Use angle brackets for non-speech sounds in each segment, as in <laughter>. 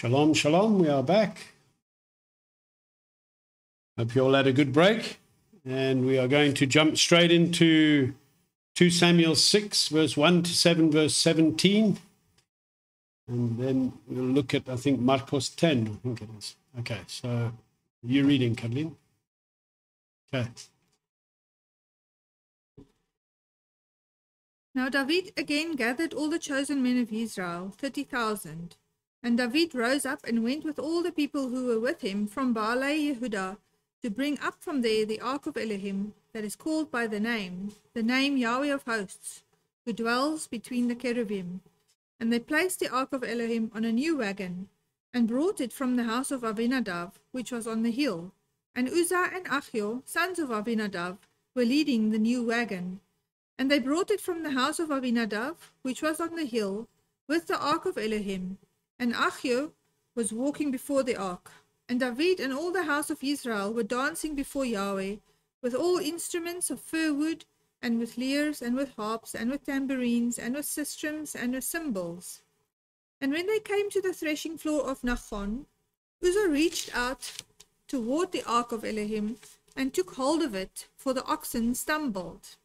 Shalom, shalom. We are back. Hope you all had a good break. And we are going to jump straight into 2 Samuel 6, verse 1 to 7, verse 17. And then we'll look at, I think, Marcos 10, I think it is. Okay, so you're reading, Kathleen? Okay. Now David again gathered all the chosen men of Israel, thirty thousand. And David rose up and went with all the people who were with him from Baalai Yehuda to bring up from there the ark of Elohim, that is called by the name, the name Yahweh of hosts, who dwells between the cherubim. And they placed the ark of Elohim on a new wagon, and brought it from the house of Avinadav, which was on the hill. And Uzzah and Achio, sons of Avinadav, were leading the new wagon. And they brought it from the house of Avinadav, which was on the hill, with the ark of Elohim. And Achio was walking before the ark. And David and all the house of Israel were dancing before Yahweh, with all instruments of fir wood, and with lyres, and with harps, and with tambourines, and with sistrums, and with cymbals. And when they came to the threshing floor of Nachon, Uzzah reached out toward the ark of Elohim, and took hold of it, for the oxen stumbled.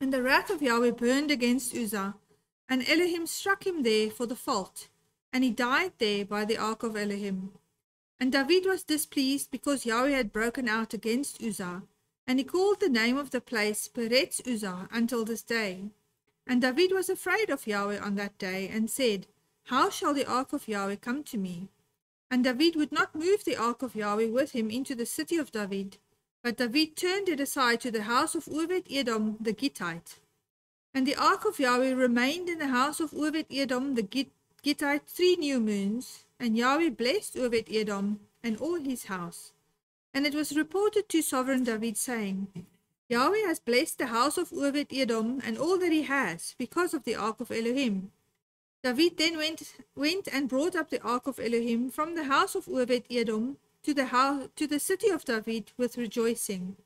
And the wrath of Yahweh burned against Uzzah, and Elohim struck him there for the fault, and he died there by the ark of Elohim. And David was displeased because Yahweh had broken out against Uzzah, and he called the name of the place Peretz Uzzah until this day. And David was afraid of Yahweh on that day, and said, How shall the ark of Yahweh come to me? And David would not move the ark of Yahweh with him into the city of David, but David turned it aside to the house of Obed Edom the Gittite. And the ark of Yahweh remained in the house of Obed Edom the Gittite three new moons, and Yahweh blessed Obed Edom and all his house. And it was reported to sovereign David, saying, Yahweh has blessed the house of Obed Edom and all that he has, because of the ark of Elohim. David then went, went and brought up the ark of Elohim from the house of Obed Edom to the, house, to the city of David with rejoicing.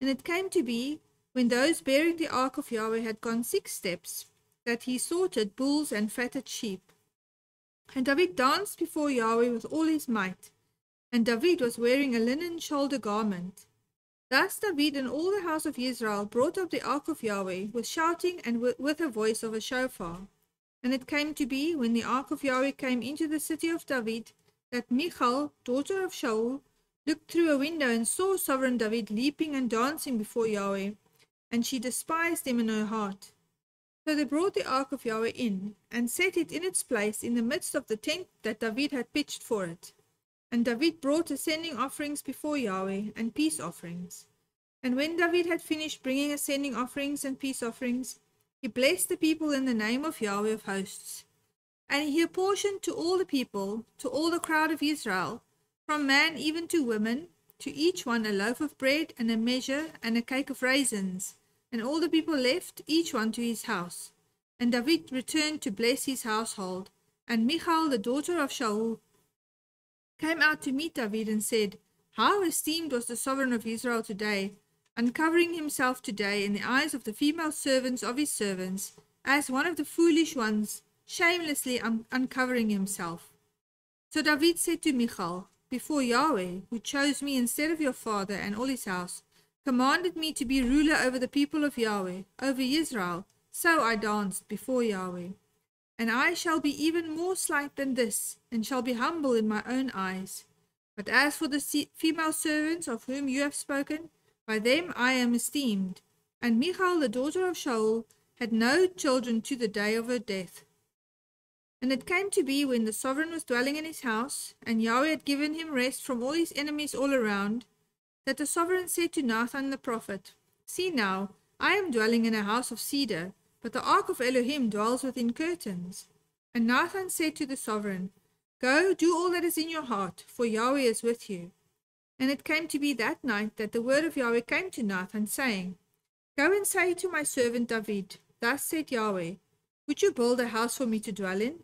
And it came to be, when those bearing the ark of Yahweh had gone six steps, that he sorted bulls and fatted sheep. And David danced before Yahweh with all his might. And David was wearing a linen shoulder garment. Thus David and all the house of Israel brought up the ark of Yahweh with shouting and with a voice of a shofar. And it came to be, when the ark of Yahweh came into the city of David, that Michal, daughter of Shaul, looked through a window and saw sovereign David leaping and dancing before Yahweh, and she despised him in her heart. So they brought the ark of Yahweh in, and set it in its place in the midst of the tent that David had pitched for it. And David brought ascending offerings before Yahweh, and peace offerings. And when David had finished bringing ascending offerings and peace offerings, he blessed the people in the name of Yahweh of hosts. And he apportioned to all the people, to all the crowd of Israel, from man even to women, to each one a loaf of bread and a measure and a cake of raisins and all the people left, each one to his house. And David returned to bless his household. And Michal, the daughter of Shaul, came out to meet David and said, How esteemed was the sovereign of Israel today, uncovering himself today in the eyes of the female servants of his servants, as one of the foolish ones, shamelessly un uncovering himself. So David said to Michal, Before Yahweh, who chose me instead of your father and all his house, commanded me to be ruler over the people of Yahweh, over Israel, so I danced before Yahweh. And I shall be even more slight than this, and shall be humble in my own eyes. But as for the female servants of whom you have spoken, by them I am esteemed. And Michal, the daughter of Shaul, had no children to the day of her death. And it came to be when the sovereign was dwelling in his house, and Yahweh had given him rest from all his enemies all around, that the sovereign said to Nathan the prophet, See now, I am dwelling in a house of cedar, but the ark of Elohim dwells within curtains. And Nathan said to the sovereign, Go, do all that is in your heart, for Yahweh is with you. And it came to be that night that the word of Yahweh came to Nathan, saying, Go and say to my servant David, Thus said Yahweh, Would you build a house for me to dwell in?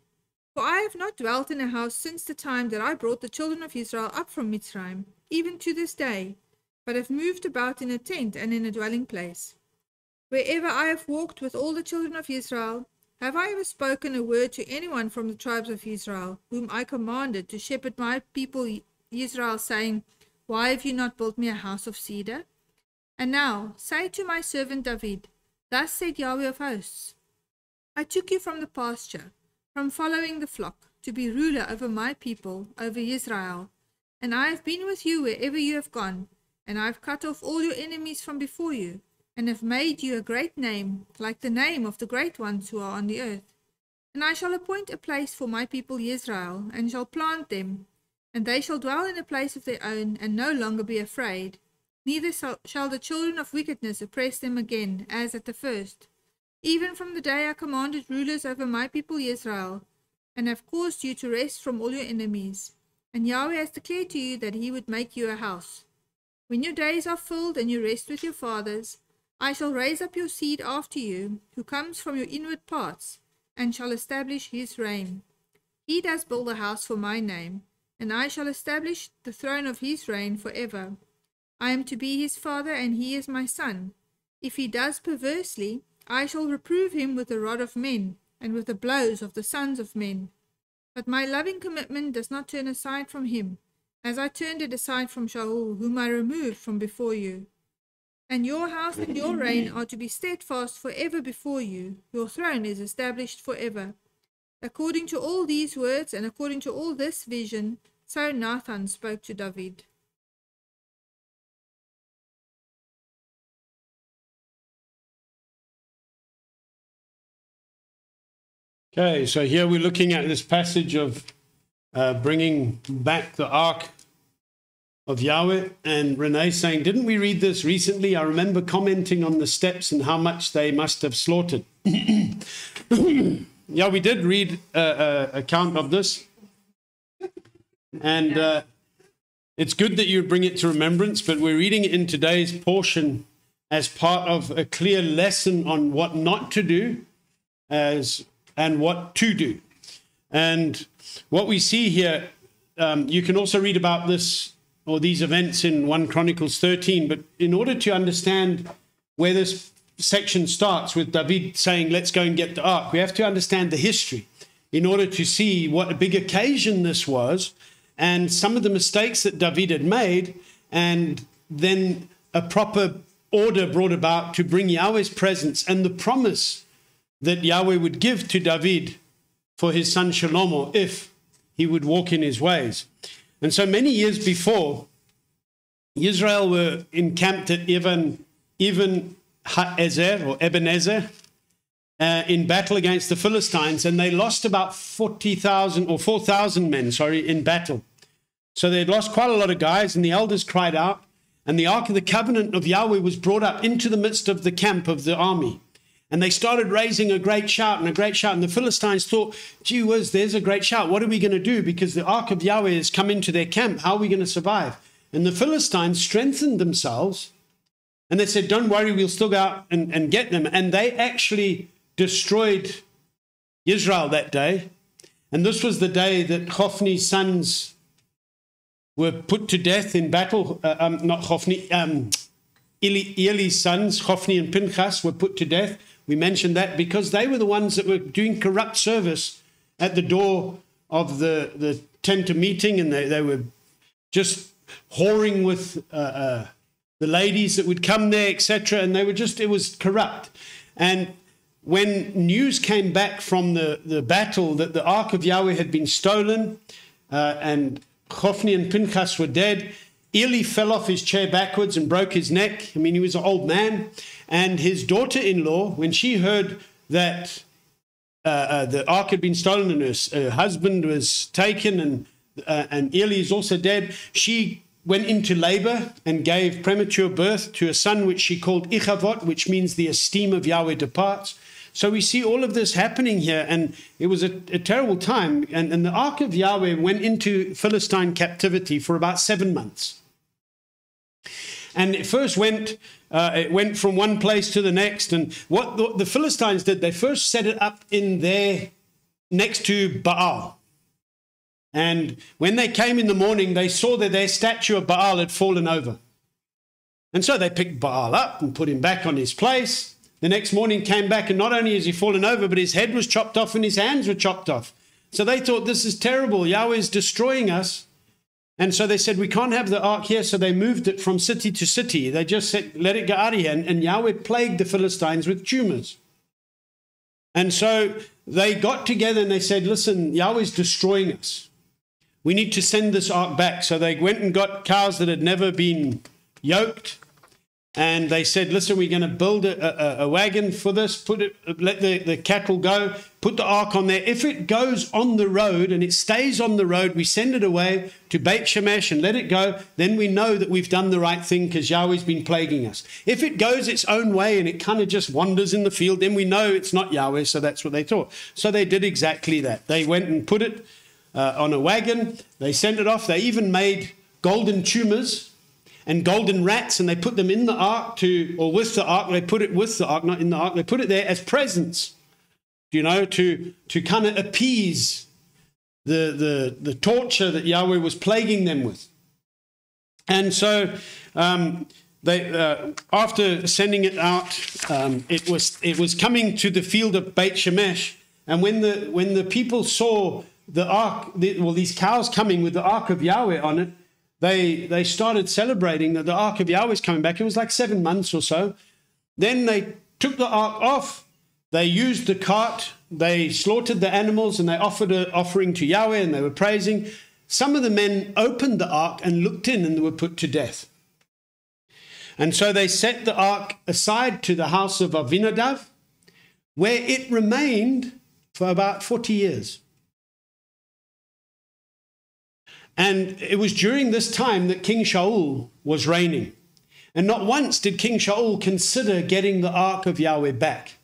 For I have not dwelt in a house since the time that I brought the children of Israel up from Mitzrayim, even to this day, but have moved about in a tent and in a dwelling place. Wherever I have walked with all the children of Israel, Have I ever spoken a word to anyone from the tribes of Israel, whom I commanded to shepherd my people Israel, saying, Why have you not built me a house of cedar? And now say to my servant David, Thus said Yahweh of hosts, I took you from the pasture, from following the flock, to be ruler over my people, over Israel. And I have been with you wherever you have gone, and I have cut off all your enemies from before you, and have made you a great name, like the name of the great ones who are on the earth. And I shall appoint a place for my people Israel, and shall plant them, and they shall dwell in a place of their own, and no longer be afraid. Neither shall the children of wickedness oppress them again, as at the first. Even from the day I commanded rulers over my people Israel, and have caused you to rest from all your enemies. And Yahweh has declared to you that he would make you a house. When your days are filled and you rest with your fathers, I shall raise up your seed after you, who comes from your inward parts, and shall establish his reign. He does build a house for my name, and I shall establish the throne of his reign for ever. I am to be his father, and he is my son. If he does perversely, I shall reprove him with the rod of men, and with the blows of the sons of men. But my loving commitment does not turn aside from him, as I turned it aside from Shaul, whom I removed from before you. And your house and your reign are to be steadfast for ever before you. Your throne is established for ever. According to all these words and according to all this vision, so Nathan spoke to David. Okay, so here we're looking at this passage of uh, bringing back the ark of Yahweh. And Renee saying, Didn't we read this recently? I remember commenting on the steps and how much they must have slaughtered. <coughs> yeah, we did read an account of this. And uh, it's good that you bring it to remembrance, but we're reading it in today's portion as part of a clear lesson on what not to do as and what to do. And what we see here, um, you can also read about this or these events in 1 Chronicles 13, but in order to understand where this section starts with David saying, Let's go and get the ark, we have to understand the history in order to see what a big occasion this was and some of the mistakes that David had made, and then a proper order brought about to bring Yahweh's presence and the promise that Yahweh would give to David for his son Shlomo if he would walk in his ways. And so many years before, Israel were encamped at Even, Even Haezer or Ebenezer uh, in battle against the Philistines, and they lost about 40,000 or 4,000 men, sorry, in battle. So they'd lost quite a lot of guys, and the elders cried out, and the Ark of the Covenant of Yahweh was brought up into the midst of the camp of the army. And they started raising a great shout and a great shout. And the Philistines thought, gee whiz, there's a great shout. What are we going to do? Because the ark of Yahweh has come into their camp. How are we going to survive? And the Philistines strengthened themselves and they said, don't worry, we'll still go out and, and get them. And they actually destroyed Israel that day. And this was the day that Hophni's sons were put to death in battle. Uh, um, not Hophni, um, Eli's sons, Hophni and Pinchas, were put to death. We mentioned that because they were the ones that were doing corrupt service at the door of the, the tent of meeting and they, they were just whoring with uh, uh, the ladies that would come there, etc. And they were just, it was corrupt. And when news came back from the, the battle that the Ark of Yahweh had been stolen uh, and Hophni and Pinchas were dead, Eli fell off his chair backwards and broke his neck. I mean, he was an old man. And his daughter in law, when she heard that uh, uh, the ark had been stolen and her, her husband was taken and, uh, and Eli is also dead, she went into labor and gave premature birth to a son which she called Ichavot, which means the esteem of Yahweh departs. So we see all of this happening here, and it was a, a terrible time. And, and the ark of Yahweh went into Philistine captivity for about seven months. And it first went, uh, it went from one place to the next. And what the, the Philistines did, they first set it up in there next to Baal. And when they came in the morning, they saw that their statue of Baal had fallen over. And so they picked Baal up and put him back on his place. The next morning came back, and not only has he fallen over, but his head was chopped off and his hands were chopped off. So they thought, This is terrible. Yahweh is destroying us. And so they said, We can't have the ark here. So they moved it from city to city. They just said, Let it go out of here. And, and Yahweh plagued the Philistines with tumors. And so they got together and they said, Listen, Yahweh's destroying us. We need to send this ark back. So they went and got cows that had never been yoked and they said, "Listen, we're going to build a, a, a, wagon for this. Put it, let the, the cattle go. Put the ark on there. If it goes on the road and it stays on the road, we send it away to Beit Shemesh and let it go. Then we know that we've done the right thing because Yahweh's been plaguing us. If it goes its own way and it kind of just wanders in the field, then we know it's not Yahweh. So that's what they thought. So they did exactly that. They went and put it uh, on a wagon. They sent it off. They even made golden tumors and golden rats, and they put them in the ark to, or with the ark, they put it with the ark, not in the ark, they put it there as presents, you know, to, to kind of appease the, the, the torture that Yahweh was plaguing them with. And so um, they, uh, after sending it out, um, it, was, it was coming to the field of Beit Shemesh. And when the, when the people saw the ark, the, well, these cows coming with the ark of Yahweh on it, they, they started celebrating that the Ark of Yahweh is coming back. It was like seven months or so. Then they took the Ark off. They used the cart. They slaughtered the animals and they offered an offering to Yahweh and they were praising. Some of the men opened the Ark and looked in and were put to death. And so they set the Ark aside to the house of Avinadav, where it remained for about 40 years. And it was during this time that King Shaul was reigning. And not once did King Shaul consider getting the ark of Yahweh back.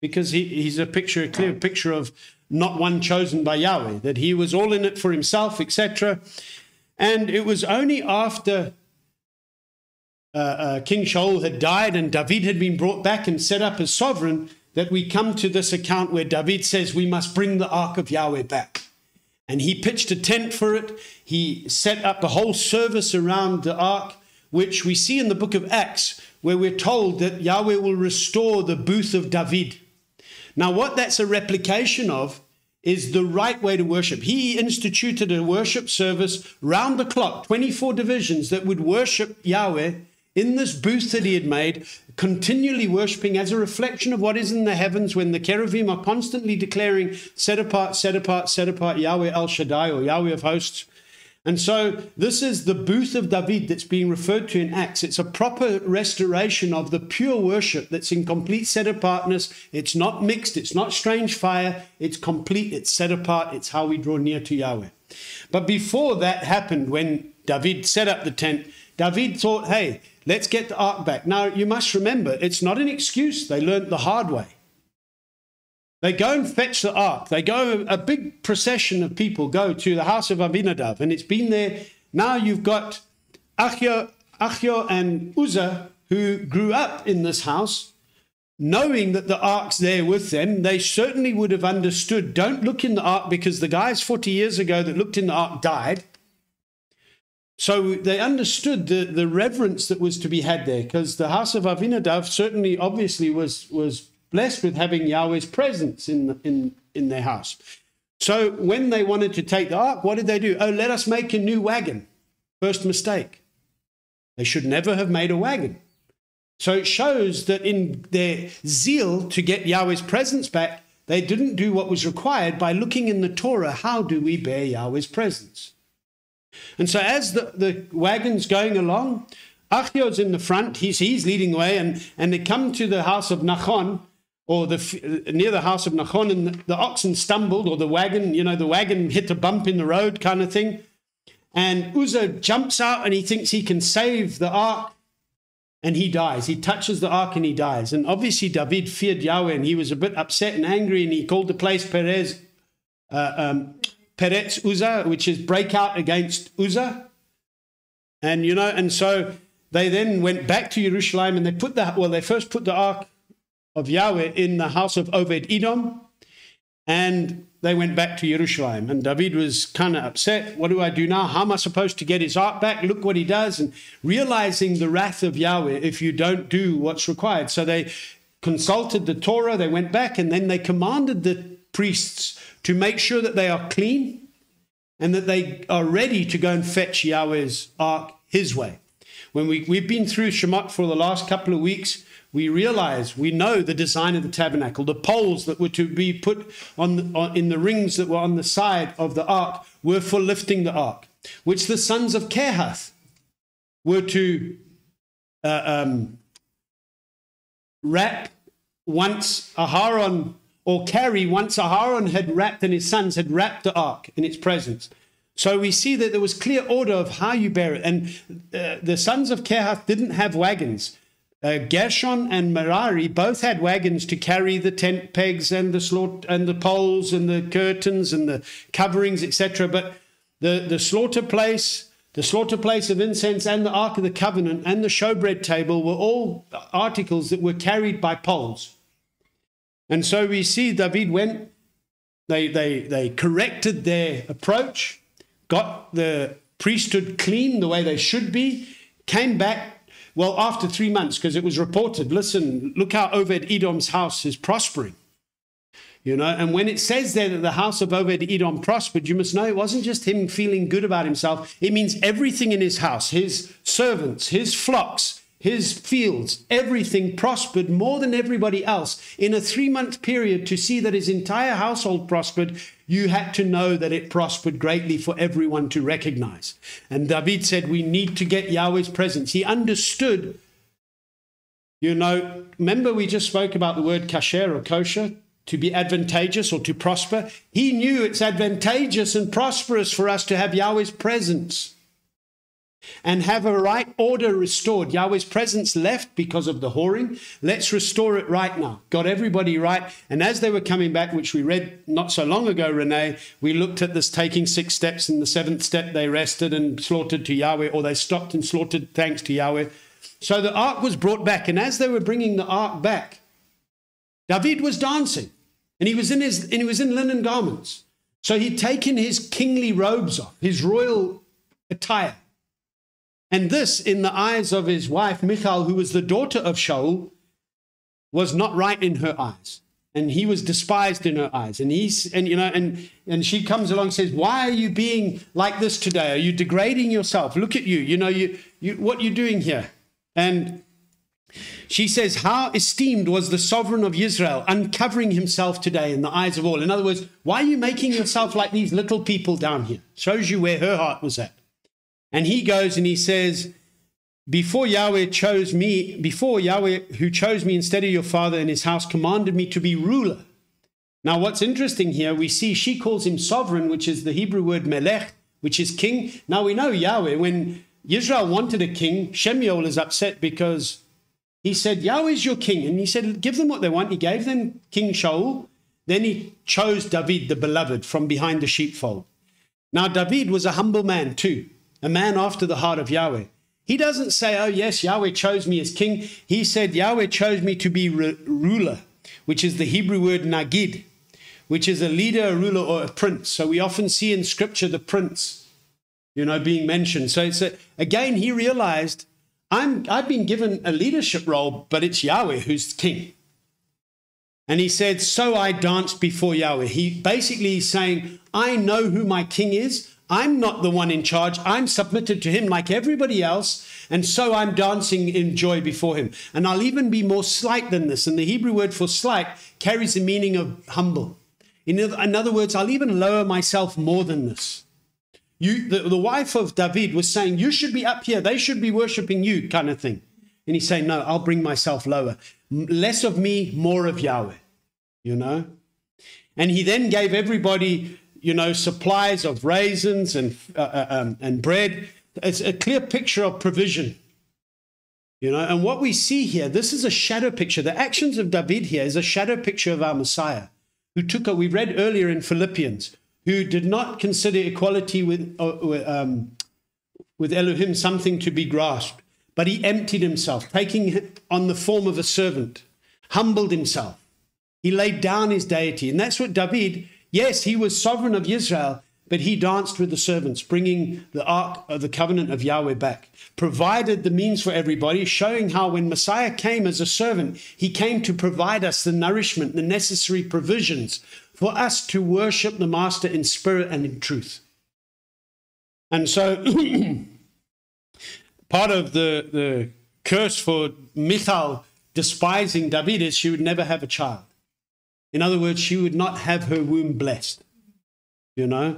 Because he, he's a picture, a clear picture of not one chosen by Yahweh, that he was all in it for himself, etc. And it was only after uh, uh, King Shaul had died and David had been brought back and set up as sovereign that we come to this account where David says we must bring the ark of Yahweh back. And he pitched a tent for it. He set up a whole service around the ark, which we see in the book of Acts, where we're told that Yahweh will restore the booth of David. Now, what that's a replication of is the right way to worship. He instituted a worship service round the clock, 24 divisions that would worship Yahweh in this booth that he had made, continually worshipping as a reflection of what is in the heavens when the cherubim are constantly declaring, set apart, set apart, set apart, Yahweh El Shaddai or Yahweh of hosts. And so this is the booth of David that's being referred to in Acts. It's a proper restoration of the pure worship that's in complete set apartness. It's not mixed, it's not strange fire, it's complete, it's set apart, it's how we draw near to Yahweh. But before that happened, when David set up the tent, David thought, hey, Let's get the ark back. Now, you must remember, it's not an excuse. They learned the hard way. They go and fetch the ark. They go, a big procession of people go to the house of Abinadab, and it's been there. Now you've got Achio, Achio and Uzzah, who grew up in this house, knowing that the ark's there with them. They certainly would have understood don't look in the ark because the guys 40 years ago that looked in the ark died. So they understood the, the reverence that was to be had there, because the house of Avinadav certainly, obviously, was, was blessed with having Yahweh's presence in, in, in their house. So when they wanted to take the ark, what did they do? Oh, let us make a new wagon. First mistake. They should never have made a wagon. So it shows that in their zeal to get Yahweh's presence back, they didn't do what was required by looking in the Torah how do we bear Yahweh's presence? And so as the, the wagon's going along, Achio's in the front, he's, he's leading the way, and, and they come to the house of Nachon, or the near the house of Nachon, and the, the oxen stumbled, or the wagon, you know, the wagon hit a bump in the road kind of thing. And Uzzah jumps out and he thinks he can save the ark, and he dies. He touches the ark and he dies. And obviously, David feared Yahweh, and he was a bit upset and angry, and he called the place Perez, uh, um, Peretz Uzzah, which is breakout against Uzzah. And, you know, and so they then went back to Jerusalem and they put the, well, they first put the ark of Yahweh in the house of Obed Edom. And they went back to Jerusalem. And David was kind of upset. What do I do now? How am I supposed to get his ark back? Look what he does. And realizing the wrath of Yahweh if you don't do what's required. So they consulted the Torah, they went back, and then they commanded the priests to make sure that they are clean and that they are ready to go and fetch Yahweh's ark his way. When we, we've been through Shemot for the last couple of weeks, we realize, we know the design of the tabernacle, the poles that were to be put on, on, in the rings that were on the side of the ark were for lifting the ark, which the sons of Kehath were to uh, um, wrap once Aharon or carry once Aharon had wrapped and his sons had wrapped the ark in its presence. So we see that there was clear order of how you bear it. And uh, the sons of Kehath didn't have wagons. Uh, Gershon and Merari both had wagons to carry the tent pegs and the slaughter and the poles and the curtains and the coverings, etc. But the, the slaughter place, the slaughter place of incense, and the Ark of the Covenant and the showbread table were all articles that were carried by poles. And so we see David went, they, they, they corrected their approach, got the priesthood clean the way they should be, came back well, after three months, because it was reported, listen, look how Obed Edom's house is prospering. You know, and when it says there that the house of Obed Edom prospered, you must know it wasn't just him feeling good about himself. It means everything in his house, his servants, his flocks, his fields, everything prospered more than everybody else. In a three month period, to see that his entire household prospered, you had to know that it prospered greatly for everyone to recognize. And David said, We need to get Yahweh's presence. He understood, you know, remember we just spoke about the word kasher or kosher, to be advantageous or to prosper. He knew it's advantageous and prosperous for us to have Yahweh's presence and have a right order restored. Yahweh's presence left because of the whoring. Let's restore it right now. Got everybody right. And as they were coming back, which we read not so long ago, Renee, we looked at this taking six steps. and the seventh step, they rested and slaughtered to Yahweh, or they stopped and slaughtered thanks to Yahweh. So the ark was brought back. And as they were bringing the ark back, David was dancing and he was in his and he was in linen garments. So he'd taken his kingly robes off, his royal attire and this, in the eyes of his wife, Michal, who was the daughter of Shaul, was not right in her eyes. And he was despised in her eyes. And he's, and you know, and, and she comes along and says, Why are you being like this today? Are you degrading yourself? Look at you. You know, you, you what you're doing here. And she says, How esteemed was the sovereign of Israel, uncovering himself today in the eyes of all. In other words, why are you making yourself like these little people down here? Shows you where her heart was at. And he goes and he says, Before Yahweh chose me, before Yahweh who chose me instead of your father in his house commanded me to be ruler. Now, what's interesting here, we see she calls him sovereign, which is the Hebrew word melech, which is king. Now we know Yahweh, when Israel wanted a king, Shemuel is upset because he said, Yahweh's your king. And he said, Give them what they want. He gave them King Shaul. Then he chose David, the beloved, from behind the sheepfold. Now, David was a humble man too a man after the heart of Yahweh. He doesn't say, Oh, yes, Yahweh chose me as king. He said, Yahweh chose me to be re- ruler, which is the Hebrew word nagid, which is a leader, a ruler, or a prince. So we often see in scripture the prince, you know, being mentioned. So it's a, again, he realized, I'm, I've been given a leadership role, but it's Yahweh who's king. And he said, So I danced before Yahweh. He basically is saying, I know who my king is. I'm not the one in charge. I'm submitted to him like everybody else. And so I'm dancing in joy before him. And I'll even be more slight than this. And the Hebrew word for slight carries the meaning of humble. In other words, I'll even lower myself more than this. You, the, the wife of David was saying, You should be up here. They should be worshiping you, kind of thing. And he's saying, No, I'll bring myself lower. Less of me, more of Yahweh. You know? And he then gave everybody you know, supplies of raisins and, uh, uh, um, and bread. It's a clear picture of provision. You know, and what we see here, this is a shadow picture. The actions of David here is a shadow picture of our Messiah, who took, a, we read earlier in Philippians, who did not consider equality with, uh, um, with Elohim something to be grasped, but he emptied himself, taking on the form of a servant, humbled himself. He laid down his deity. And that's what David Yes, he was sovereign of Israel, but he danced with the servants, bringing the ark of the covenant of Yahweh back, provided the means for everybody, showing how when Messiah came as a servant, he came to provide us the nourishment, the necessary provisions for us to worship the Master in spirit and in truth. And so, <clears throat> part of the, the curse for Michal despising David is she would never have a child. In other words, she would not have her womb blessed you know.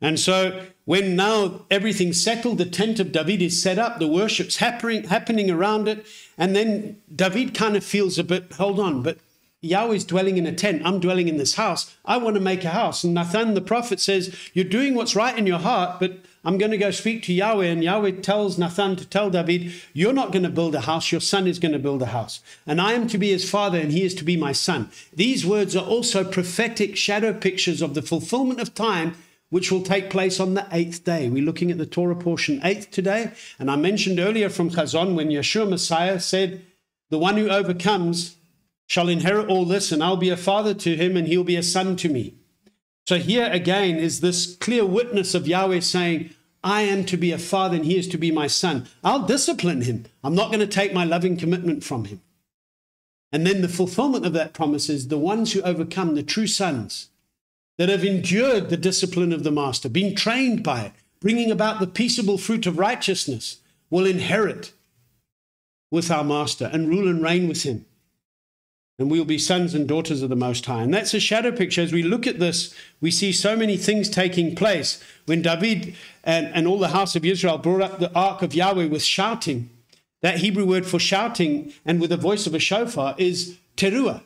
And so when now everything's settled, the tent of David is set up, the worship's happening, happening around it, and then David kind of feels a bit, hold on, but Yahweh's dwelling in a tent. I'm dwelling in this house. I want to make a house. And Nathan the prophet says, You're doing what's right in your heart, but I'm going to go speak to Yahweh. And Yahweh tells Nathan to tell David, You're not going to build a house. Your son is going to build a house. And I am to be his father, and he is to be my son. These words are also prophetic shadow pictures of the fulfillment of time which will take place on the eighth day. We're looking at the Torah portion eighth today. And I mentioned earlier from Chazon when Yeshua Messiah said, The one who overcomes shall inherit all this, and I'll be a father to him, and he'll be a son to me. So here again is this clear witness of Yahweh saying, I am to be a father, and he is to be my son. I'll discipline him. I'm not going to take my loving commitment from him. And then the fulfillment of that promise is the ones who overcome, the true sons, that have endured the discipline of the master, been trained by it, bringing about the peaceable fruit of righteousness, will inherit with our master and rule and reign with him. And we'll be sons and daughters of the Most High. And that's a shadow picture. As we look at this, we see so many things taking place. When David and, and all the house of Israel brought up the ark of Yahweh with shouting, that Hebrew word for shouting and with the voice of a shofar is teruah.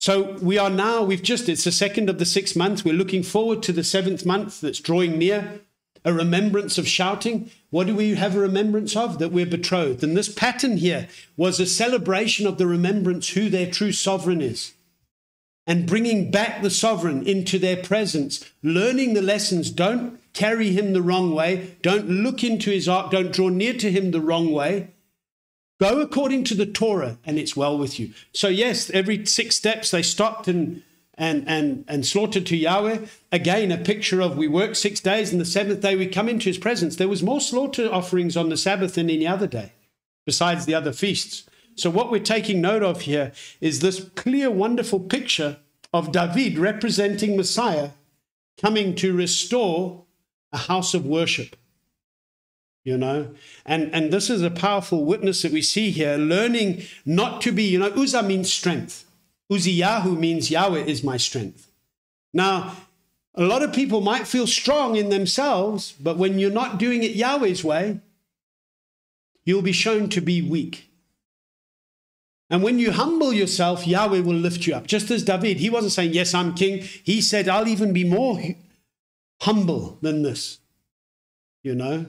So we are now, we've just, it's the second of the six months. We're looking forward to the seventh month that's drawing near. A remembrance of shouting. What do we have a remembrance of? That we're betrothed. And this pattern here was a celebration of the remembrance who their true sovereign is. And bringing back the sovereign into their presence, learning the lessons. Don't carry him the wrong way. Don't look into his ark. Don't draw near to him the wrong way Go according to the Torah, and it's well with you. So, yes, every six steps they stopped and and and and slaughtered to Yahweh. Again, a picture of we work six days, and the seventh day we come into His presence. There was more slaughter offerings on the Sabbath than any other day, besides the other feasts. So, what we're taking note of here is this clear, wonderful picture of David representing Messiah coming to restore a house of worship you know and and this is a powerful witness that we see here learning not to be you know uzzah means strength uzziyahu means yahweh is my strength. Now a lot of people might feel strong in themselves but when you're not doing it yahweh's way you'll be shown to be weak. And when you humble yourself yahweh will lift you up. Just as david he wasn't saying yes i'm king. He said i'll even be more humble than this you know?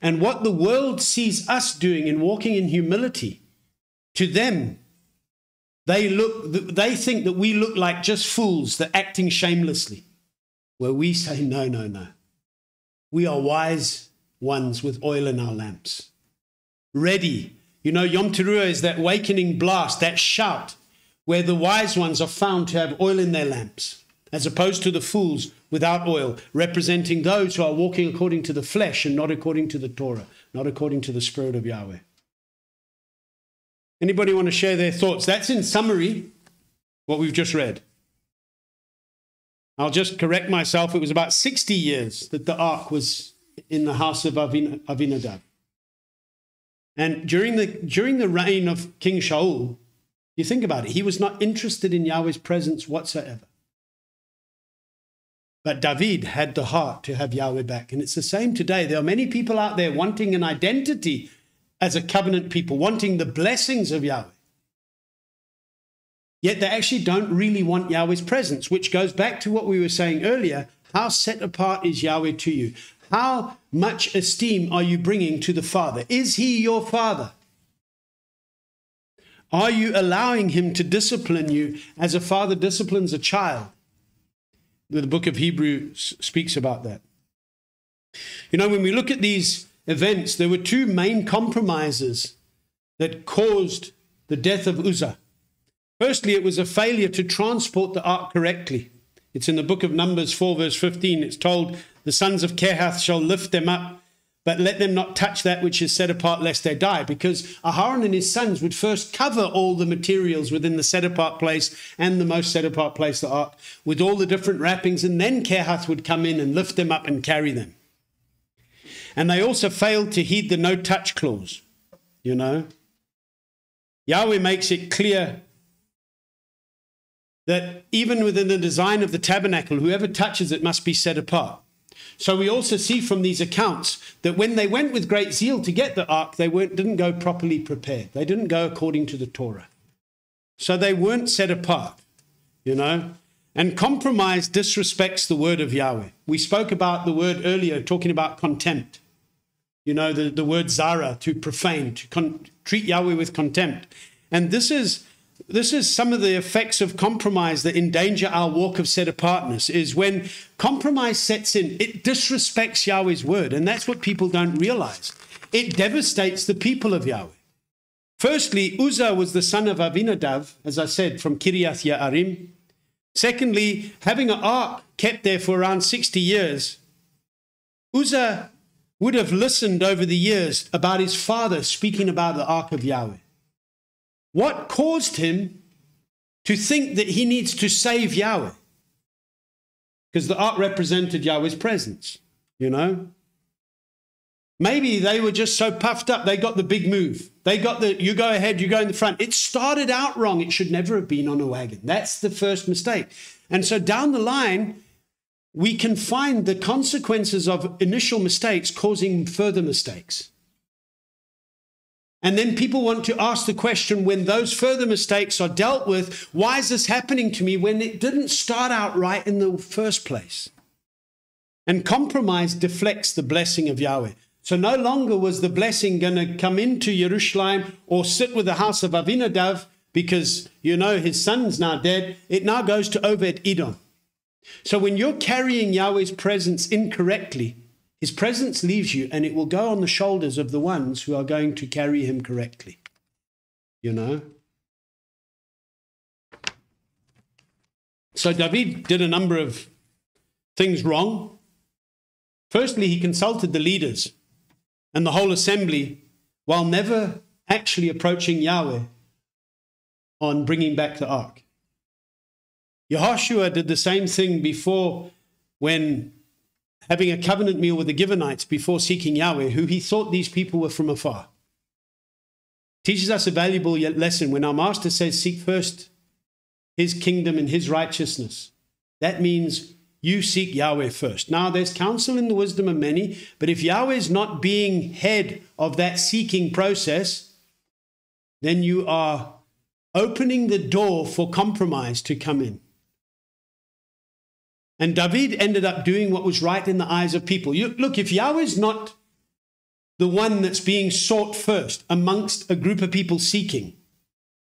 And what the world sees us doing in walking in humility, to them, they look they think that we look like just fools that acting shamelessly. Where we say, no, no, no. We are wise ones with oil in our lamps. Ready. You know, Yom Teruah is that awakening blast, that shout, where the wise ones are found to have oil in their lamps, as opposed to the fools without oil, representing those who are walking according to the flesh and not according to the Torah, not according to the Spirit of Yahweh. Anybody want to share their thoughts? That's in summary what we've just read. I'll just correct myself. It was about 60 years that the ark was in the house of Avinadab. And during the, during the reign of King Shaul, you think about it, he was not interested in Yahweh's presence whatsoever. But David had the heart to have Yahweh back. And it's the same today. There are many people out there wanting an identity as a covenant people, wanting the blessings of Yahweh. Yet they actually don't really want Yahweh's presence, which goes back to what we were saying earlier. How set apart is Yahweh to you? How much esteem are you bringing to the Father? Is he your Father? Are you allowing him to discipline you as a father disciplines a child? the book of Hebrews speaks about that. You know, when we look at these events, there were two main compromises that caused the death of Uzzah. Firstly, it was a failure to transport the ark correctly. It's in the book of Numbers 4, verse 15. It's told, The sons of Kehath shall lift them up, but let them not touch that which is set apart, lest they die. Because Aharon and his sons would first cover all the materials within the set apart place and the most set apart place, the ark, with all the different wrappings, and then Kehath would come in and lift them up and carry them. And they also failed to heed the no touch clause, you know. Yahweh makes it clear that even within the design of the tabernacle, whoever touches it must be set apart. So we also see from these accounts that when they went with great zeal to get the ark, they didn't go properly prepared. They didn't go according to the Torah. So they weren't set apart, you know. And compromise disrespects the word of Yahweh. We spoke about the word earlier, talking about contempt. You know, the, the word zara, to profane, to con- treat Yahweh with contempt. And this is this is some of the effects of compromise that endanger our walk of set apartness is when compromise sets in it disrespects yahweh's word. And that's what people don't realize. It devastates the people of yahweh. Firstly uzzah was the son of avinadav as i said from kiriath yearim. Secondly having an ark kept there for around 60 years uzzah would have listened over the years about his father speaking about the ark of yahweh what caused him to think that he needs to save Yahweh? Because the ark represented Yahweh's presence, you know? Maybe they were just so puffed up, they got the big move. They got the, you go ahead, you go in the front. It started out wrong. It should never have been on a wagon. That's the first mistake. And so down the line, we can find the consequences of initial mistakes causing further mistakes. And then people want to ask the question when those further mistakes are dealt with, why is this happening to me when it didn't start out right in the first place? And compromise deflects the blessing of Yahweh. So no longer was the blessing going to come into Jerusalem or sit with the house of Avinadav because, you know, his son's now dead. It now goes to Obed Edom. So when you're carrying Yahweh's presence incorrectly, his presence leaves you and it will go on the shoulders of the ones who are going to carry him correctly. You know? So David did a number of things wrong. Firstly, he consulted the leaders and the whole assembly while never actually approaching Yahweh on bringing back the ark. Yehoshua did the same thing before when having a covenant meal with the Gibeonites before seeking Yahweh, who he thought these people were from afar. Teaches us a valuable lesson when our master says, Seek first his kingdom and his righteousness. That means you seek Yahweh first. Now, there's counsel in the wisdom of many, but if Yahweh is not being head of that seeking process, then you are opening the door for compromise to come in. And David ended up doing what was right in the eyes of people. You, look, if Yahweh's not the one that's being sought first amongst a group of people seeking,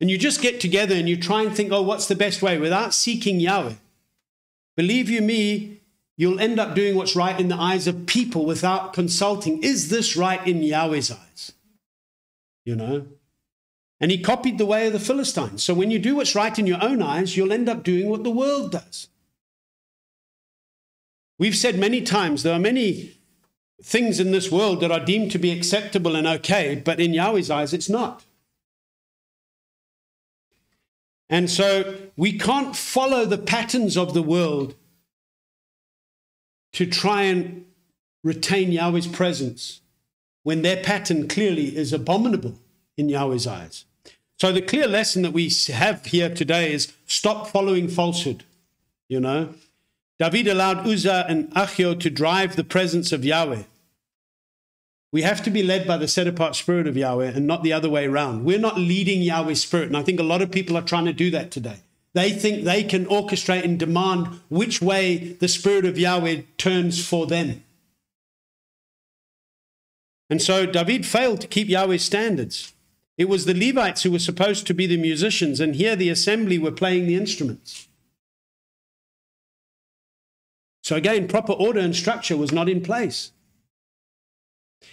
and you just get together and you try and think, oh, what's the best way without seeking Yahweh, believe you me, you'll end up doing what's right in the eyes of people without consulting. Is this right in Yahweh's eyes? You know? And he copied the way of the Philistines. So when you do what's right in your own eyes, you'll end up doing what the world does. We've said many times there are many things in this world that are deemed to be acceptable and okay, but in Yahweh's eyes, it's not. And so we can't follow the patterns of the world to try and retain Yahweh's presence when their pattern clearly is abominable in Yahweh's eyes. So the clear lesson that we have here today is stop following falsehood, you know. David allowed Uzzah and Achio to drive the presence of Yahweh. We have to be led by the set apart spirit of Yahweh and not the other way around. We're not leading Yahweh's spirit. And I think a lot of people are trying to do that today. They think they can orchestrate and demand which way the spirit of Yahweh turns for them. And so David failed to keep Yahweh's standards. It was the Levites who were supposed to be the musicians, and here the assembly were playing the instruments. So again, proper order and structure was not in place.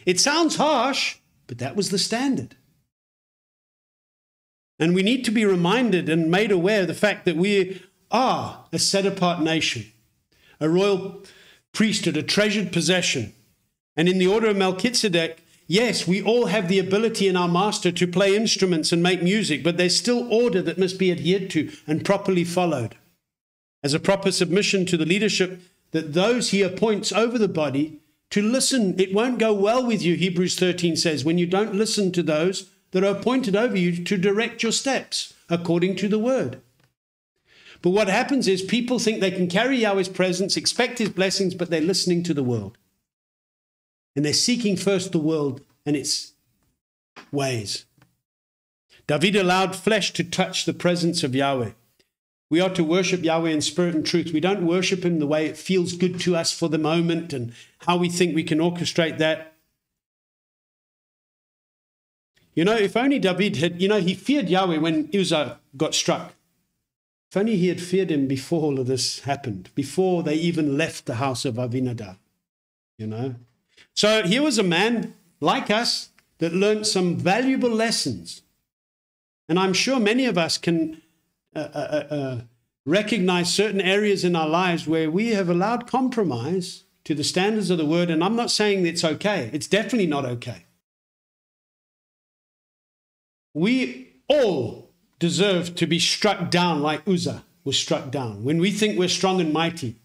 It sounds harsh, but that was the standard. And we need to be reminded and made aware of the fact that we are a set apart nation, a royal priesthood, a treasured possession. And in the order of Melchizedek, yes, we all have the ability in our master to play instruments and make music, but there's still order that must be adhered to and properly followed. As a proper submission to the leadership that those he appoints over the body to listen. It won't go well with you, Hebrews 13 says, when you don't listen to those that are appointed over you to direct your steps according to the word. But what happens is people think they can carry Yahweh's presence, expect his blessings, but they're listening to the world. And they're seeking first the world and its ways. David allowed flesh to touch the presence of Yahweh. We are to worship Yahweh in spirit and truth. We don't worship Him the way it feels good to us for the moment and how we think we can orchestrate that. You know, if only David had, you know, he feared Yahweh when Uzzah got struck. If only he had feared him before all of this happened, before they even left the house of Avinadab, you know. So here was a man like us that learned some valuable lessons. And I'm sure many of us can uh, uh, uh, recognize certain areas in our lives where we have allowed compromise to the standards of the word. And I'm not saying it's okay, it's definitely not okay. We all deserve to be struck down like Uzzah was struck down when we think we're strong and mighty.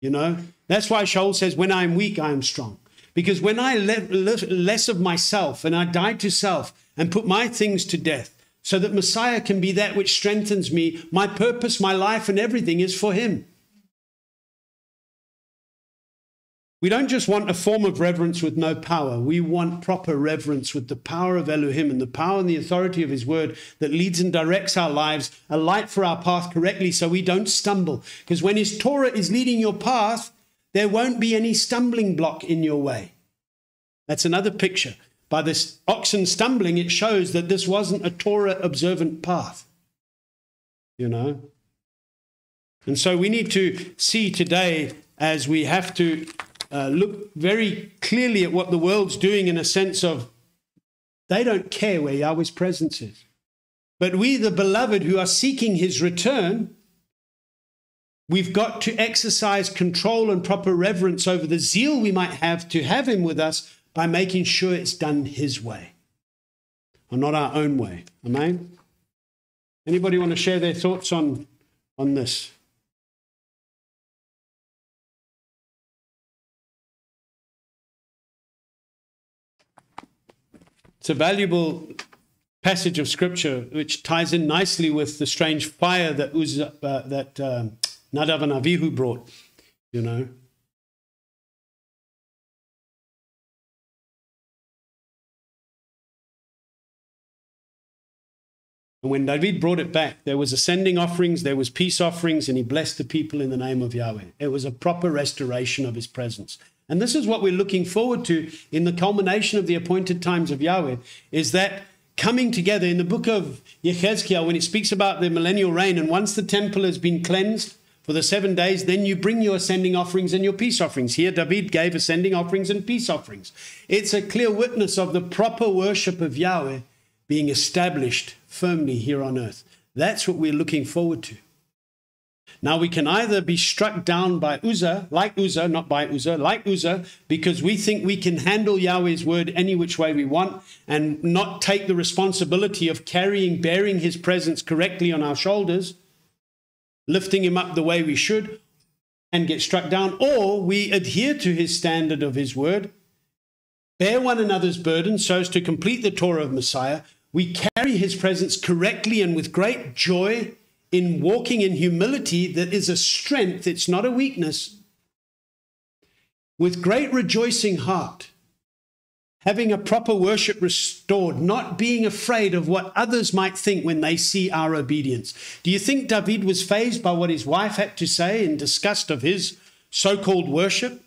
You know, that's why Shaul says, When I'm weak, I am strong. Because when I let less of myself and I die to self and put my things to death, so that Messiah can be that which strengthens me, my purpose, my life, and everything is for Him. We don't just want a form of reverence with no power. We want proper reverence with the power of Elohim and the power and the authority of His word that leads and directs our lives, a light for our path correctly so we don't stumble. Because when His Torah is leading your path, there won't be any stumbling block in your way. That's another picture. By this oxen stumbling, it shows that this wasn't a Torah observant path. You know? And so we need to see today as we have to uh, look very clearly at what the world's doing in a sense of they don't care where Yahweh's presence is. But we, the beloved, who are seeking his return, we've got to exercise control and proper reverence over the zeal we might have to have him with us by making sure it's done his way and not our own way. Amen? Anybody want to share their thoughts on, on this? It's a valuable passage of scripture which ties in nicely with the strange fire that, Uzzah, uh, that um, Nadav and Avihu brought, you know. When David brought it back, there was ascending offerings, there was peace offerings, and he blessed the people in the name of Yahweh. It was a proper restoration of his presence. And this is what we're looking forward to in the culmination of the appointed times of Yahweh, is that coming together in the book of Yechezkiel, when it speaks about the millennial reign, and once the temple has been cleansed for the seven days, then you bring your ascending offerings and your peace offerings. Here, David gave ascending offerings and peace offerings. It's a clear witness of the proper worship of Yahweh being established firmly here on earth. That's what we're looking forward to. Now we can either be struck down by Uzzah, like Uzzah, not by Uzzah, like Uzzah, because we think we can handle Yahweh's word any which way we want and not take the responsibility of carrying, bearing his presence correctly on our shoulders, lifting him up the way we should, and get struck down, or we adhere to his standard of his word, bear one another's burden so as to complete the Torah of Messiah. We carry his presence correctly and with great joy in walking in humility that is a strength, it's not a weakness, with great rejoicing heart, having a proper worship restored, not being afraid of what others might think when they see our obedience. Do you think David was fazed by what his wife had to say in disgust of his so called worship?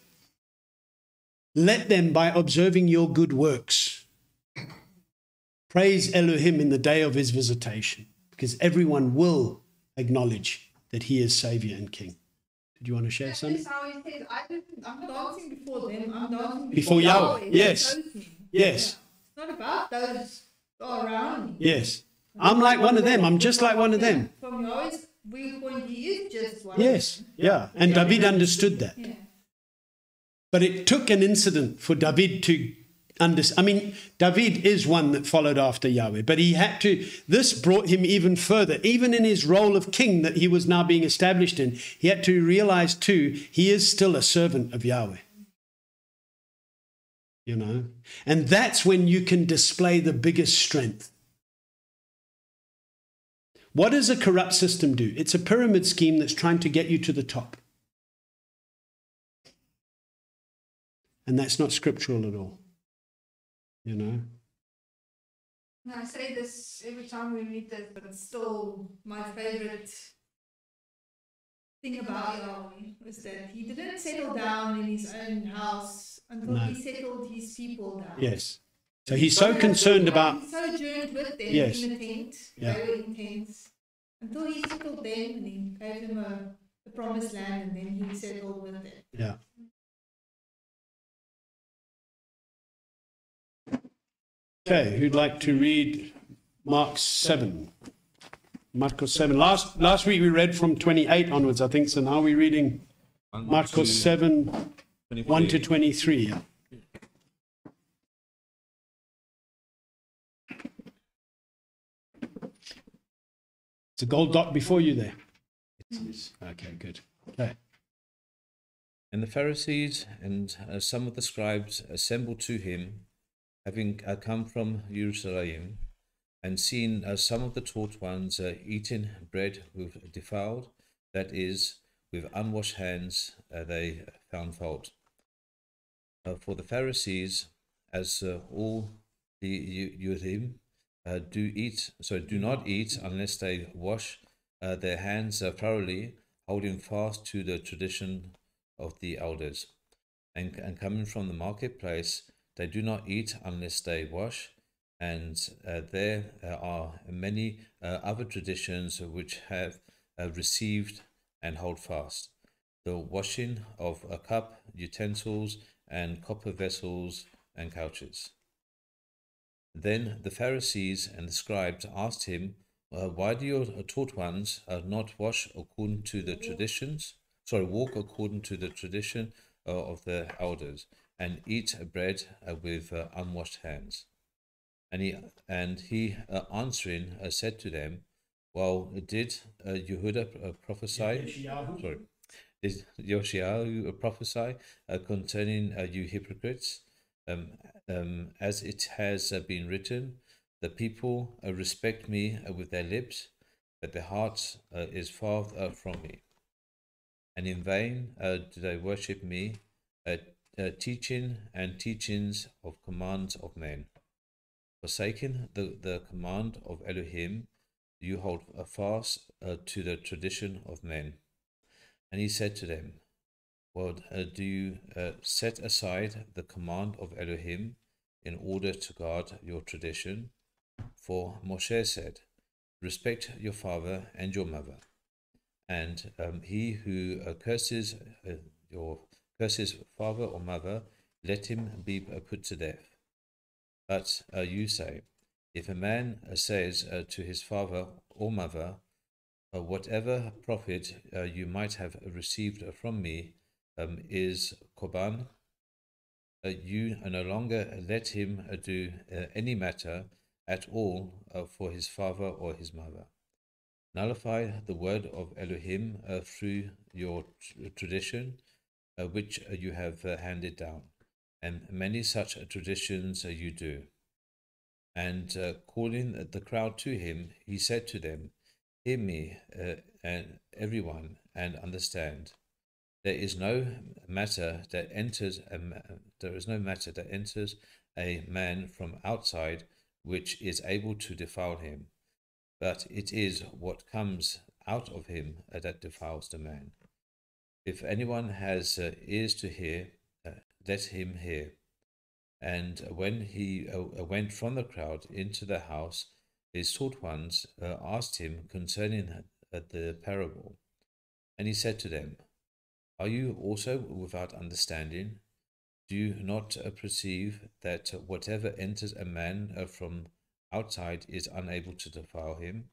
Let them by observing your good works. Praise Elohim in the day of his visitation, because everyone will acknowledge that he is Savior and King. Did you want to share That's something? how he said, I didn't, I'm not dancing before them, I'm dancing Before Yahweh. He Yes. Yes, It's not about those around yes. I'm like one of them. I'm just like one of them. From Yahweh's viewpoint, he is just one. Yes, yeah. And David understood that. Yeah. But it took an incident for David to understand. I mean, David is one that followed after Yahweh, but he had to, this brought him even further. Even in his role of king that he was now being established in, he had to realize too, he is still a servant of Yahweh. You know? And that's when you can display the biggest strength. What does a corrupt system do? It's a pyramid scheme that's trying to get you to the top. And that's not scriptural at all. You know? I say this every time we meet this, but it's still my favorite thing about Yahweh was that he didn't settle down in his own house until No. he settled his people down. Yes. So he's so concerned about He sojourned with them Yes. in the tent. Yeah. They were in tents. Until he settled them and he gave them a, the promised land and then he settled with them. yeah. Okay, who'd like to read Mark 7? Marcos 7. Last last week we read from 28 onwards, I think. So now we're reading Marcos 7, 1 to 23. It's a gold dot before you there. Okay, good. Okay. And the Pharisees and uh, some of the scribes assembled to him, having uh, come from Jerusalem, and seen uh, some of the taught ones uh, eating bread with defiled, that is, with unwashed hands, uh, they found fault. Uh, for the Pharisees, as uh, all the Judaim uh, do eat, so do not eat unless they wash their hands thoroughly, holding fast to the tradition of the elders. And, and coming from the marketplace, they do not eat unless they wash. And uh, there uh, are many uh, other traditions which have uh, received and hold fast. The washing of a cup, utensils, and copper vessels and couches. Then the Pharisees and the scribes asked him, uh, Why do your taught ones uh, not wash according to the traditions? Sorry, walk according to the tradition uh, of the elders, and eat bread uh, with uh, unwashed hands. And he and he uh, answering uh, said to them, Well, did uh, Yehuda uh, prophesy? Sorry, did Yeshayahu prophesy uh, concerning uh, you hypocrites? Um, um, as it has uh, been written, the people uh, respect me with their lips, but their heart uh, is far from me. And in vain uh, do they worship me, uh, teaching and teachings of commands of men. Forsaking the, the command of Elohim, you hold fast uh, to the tradition of men. And he said to them, Well, uh, do you uh, set aside the command of Elohim in order to guard your tradition? For Moshe said, Respect your father and your mother. And um, he who curses uh, your curses father or mother, let him be uh, put to death. But uh, you say, if a man uh, says uh, to his father or mother, uh, whatever profit uh, you might have received from me um, is korban, you no longer let him do any matter at all for his father or his mother. Nullify the word of Elohim through your tr- tradition, which uh, you have uh, handed down, and many such uh, traditions uh, you do. And uh, calling the crowd to him, he said to them, Hear me, uh, and everyone, and understand. There is no matter that enters a there is no matter that enters a man from outside which is able to defile him, but it is what comes out of him uh, that defiles the man. If anyone has uh, ears to hear, uh, let him hear. And when he uh, went from the crowd into the house, his taught ones uh, asked him concerning uh, the parable. And he said to them, Are you also without understanding? Do you not uh, perceive that whatever enters a man uh, from outside is unable to defile him,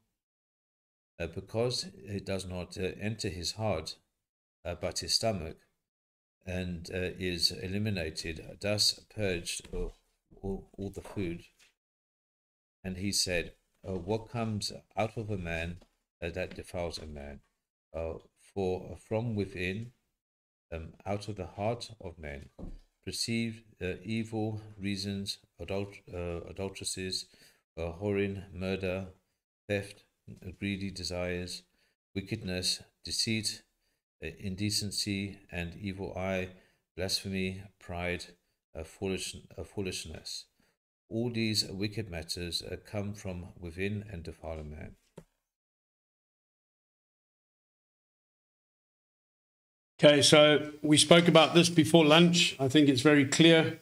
uh, because it does not uh, enter his heart, uh, but his stomach, and uh, is eliminated, thus purged all, all the food. And he said, uh, What comes out of a man uh, that defiles a man? Uh, for from within, um, out of the heart of men, proceed uh, evil reasons, adult, uh, adulteresses, uh, whoring, murder, theft, greedy desires, wickedness, deceit, uh, indecency, and evil eye, blasphemy, pride, uh, foolish, uh, foolishness. All these wicked matters uh, come from within and defile a man. Okay, so we spoke about this before lunch. I think it's very clear,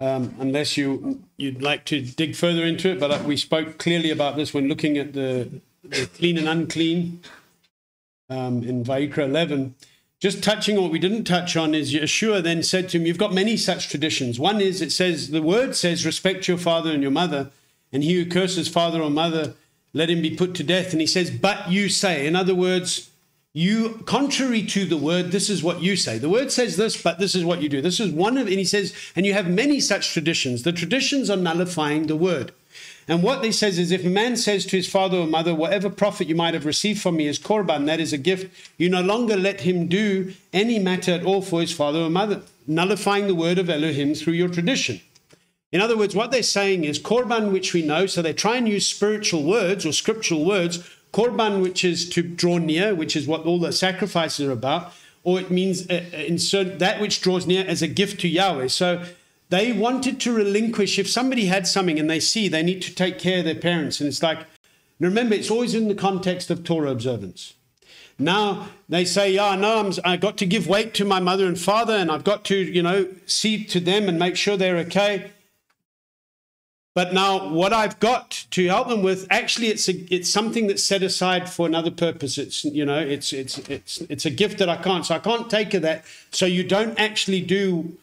um, unless you you'd like to dig further into it. But uh, we spoke clearly about this when looking at the, the clean and unclean um, in Vaikra 11. Just touching on what we didn't touch on is Yeshua then said to him, You've got many such traditions. One is it says, the word says, respect your father and your mother, and he who curses father or mother, let him be put to death. And he says, But you say, in other words, you contrary to the word this is what you say the word says this but this is what you do this is one of and he says and you have many such traditions the traditions are nullifying the word and what he says is if a man says to his father or mother whatever profit you might have received from me is korban that is a gift you no longer let him do any matter at all for his father or mother nullifying the word of elohim through your tradition in other words, what they're saying is korban, which we know, so they try and use spiritual words or scriptural words Korban, which is to draw near, which is what all the sacrifices are about, or it means uh, uh, insert that which draws near as a gift to Yahweh. So they wanted to relinquish. If somebody had something and they see, they need to take care of their parents. And it's like, remember, it's always in the context of Torah observance. Now they say, yeah, no, I'm, I got to give weight to my mother and father, and I've got to, you know, see to them and make sure they're okay. But now, what I've got to help them with, actually, it's a, it's something that's set aside for another purpose. It's you know, it's it's it's it's a gift that I can't. So I can't take of that. So you don't actually do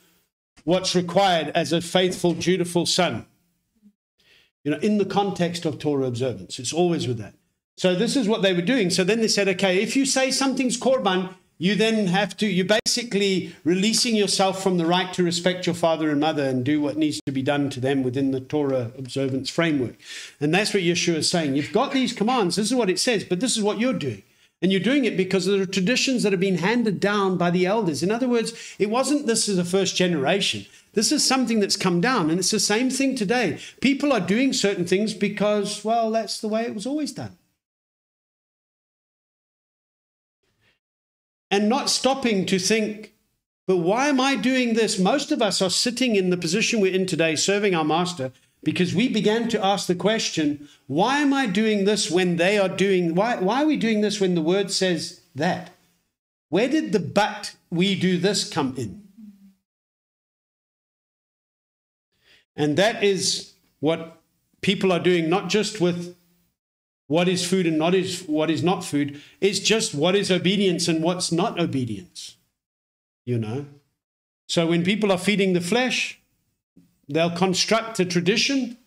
what's required as a faithful, dutiful son. You know, in the context of Torah observance, it's always with that. So this is what they were doing. So then they said, okay, if you say something's korban, you then have to, you're basically releasing yourself from the right to respect your father and mother and do what needs to be done to them within the Torah observance framework. And that's what Yeshua is saying. You've got these commands, this is what it says, but this is what you're doing. And you're doing it because of the traditions that have been handed down by the elders. In other words, it wasn't this is the first generation. This is something that's come down, and it's the same thing today. People are doing certain things because, well, that's the way it was always done. and not stopping to think, but why am I doing this? Most of us are sitting in the position we're in today, serving our master, because we began to ask the question, why am I doing this when they are doing, why, why are we doing this when the word says that? Where did the but we do this come in? And that is what people are doing, not just with what is food and not is what is not food. It's just what is obedience and what's not obedience. You know? So when people are feeding the flesh, they'll construct a tradition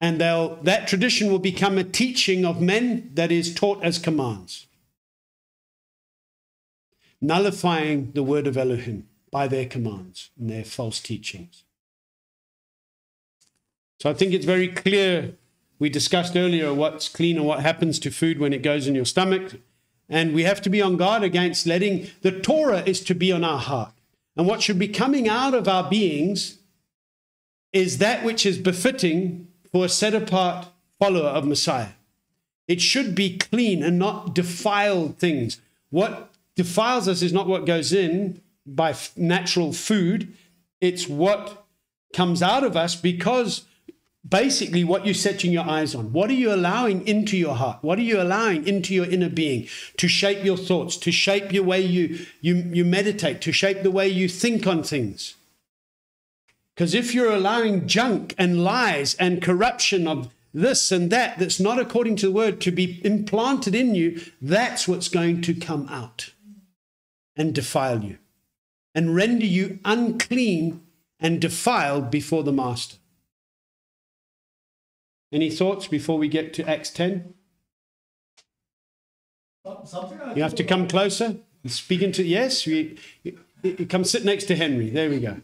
and they'll that tradition will become a teaching of men that is taught as commands. Nullifying the word of Elohim by their commands and their false teachings. So I think it's very clear we discussed earlier what's clean and what happens to food when it goes in your stomach. And we have to be on guard against letting the Torah is to be on our heart. And what should be coming out of our beings is that which is befitting for a set apart follower of Messiah. It should be clean and not defiled things. What defiles us is not what goes in by natural food, it's what comes out of us because basically what you're setting your eyes on. What are you allowing into your heart? What are you allowing into your inner being to shape your thoughts, to shape your way you, you, you meditate, to shape the way you think on things? Because if you're allowing junk and lies and corruption of this and that that's not according to the word to be implanted in you, that's what's going to come out and defile you and render you unclean and defiled before the master. Any thoughts before we get to Acts 10? Something You have to come closer. Speaking to, yes, we, you, you come sit next to Henry. There we go.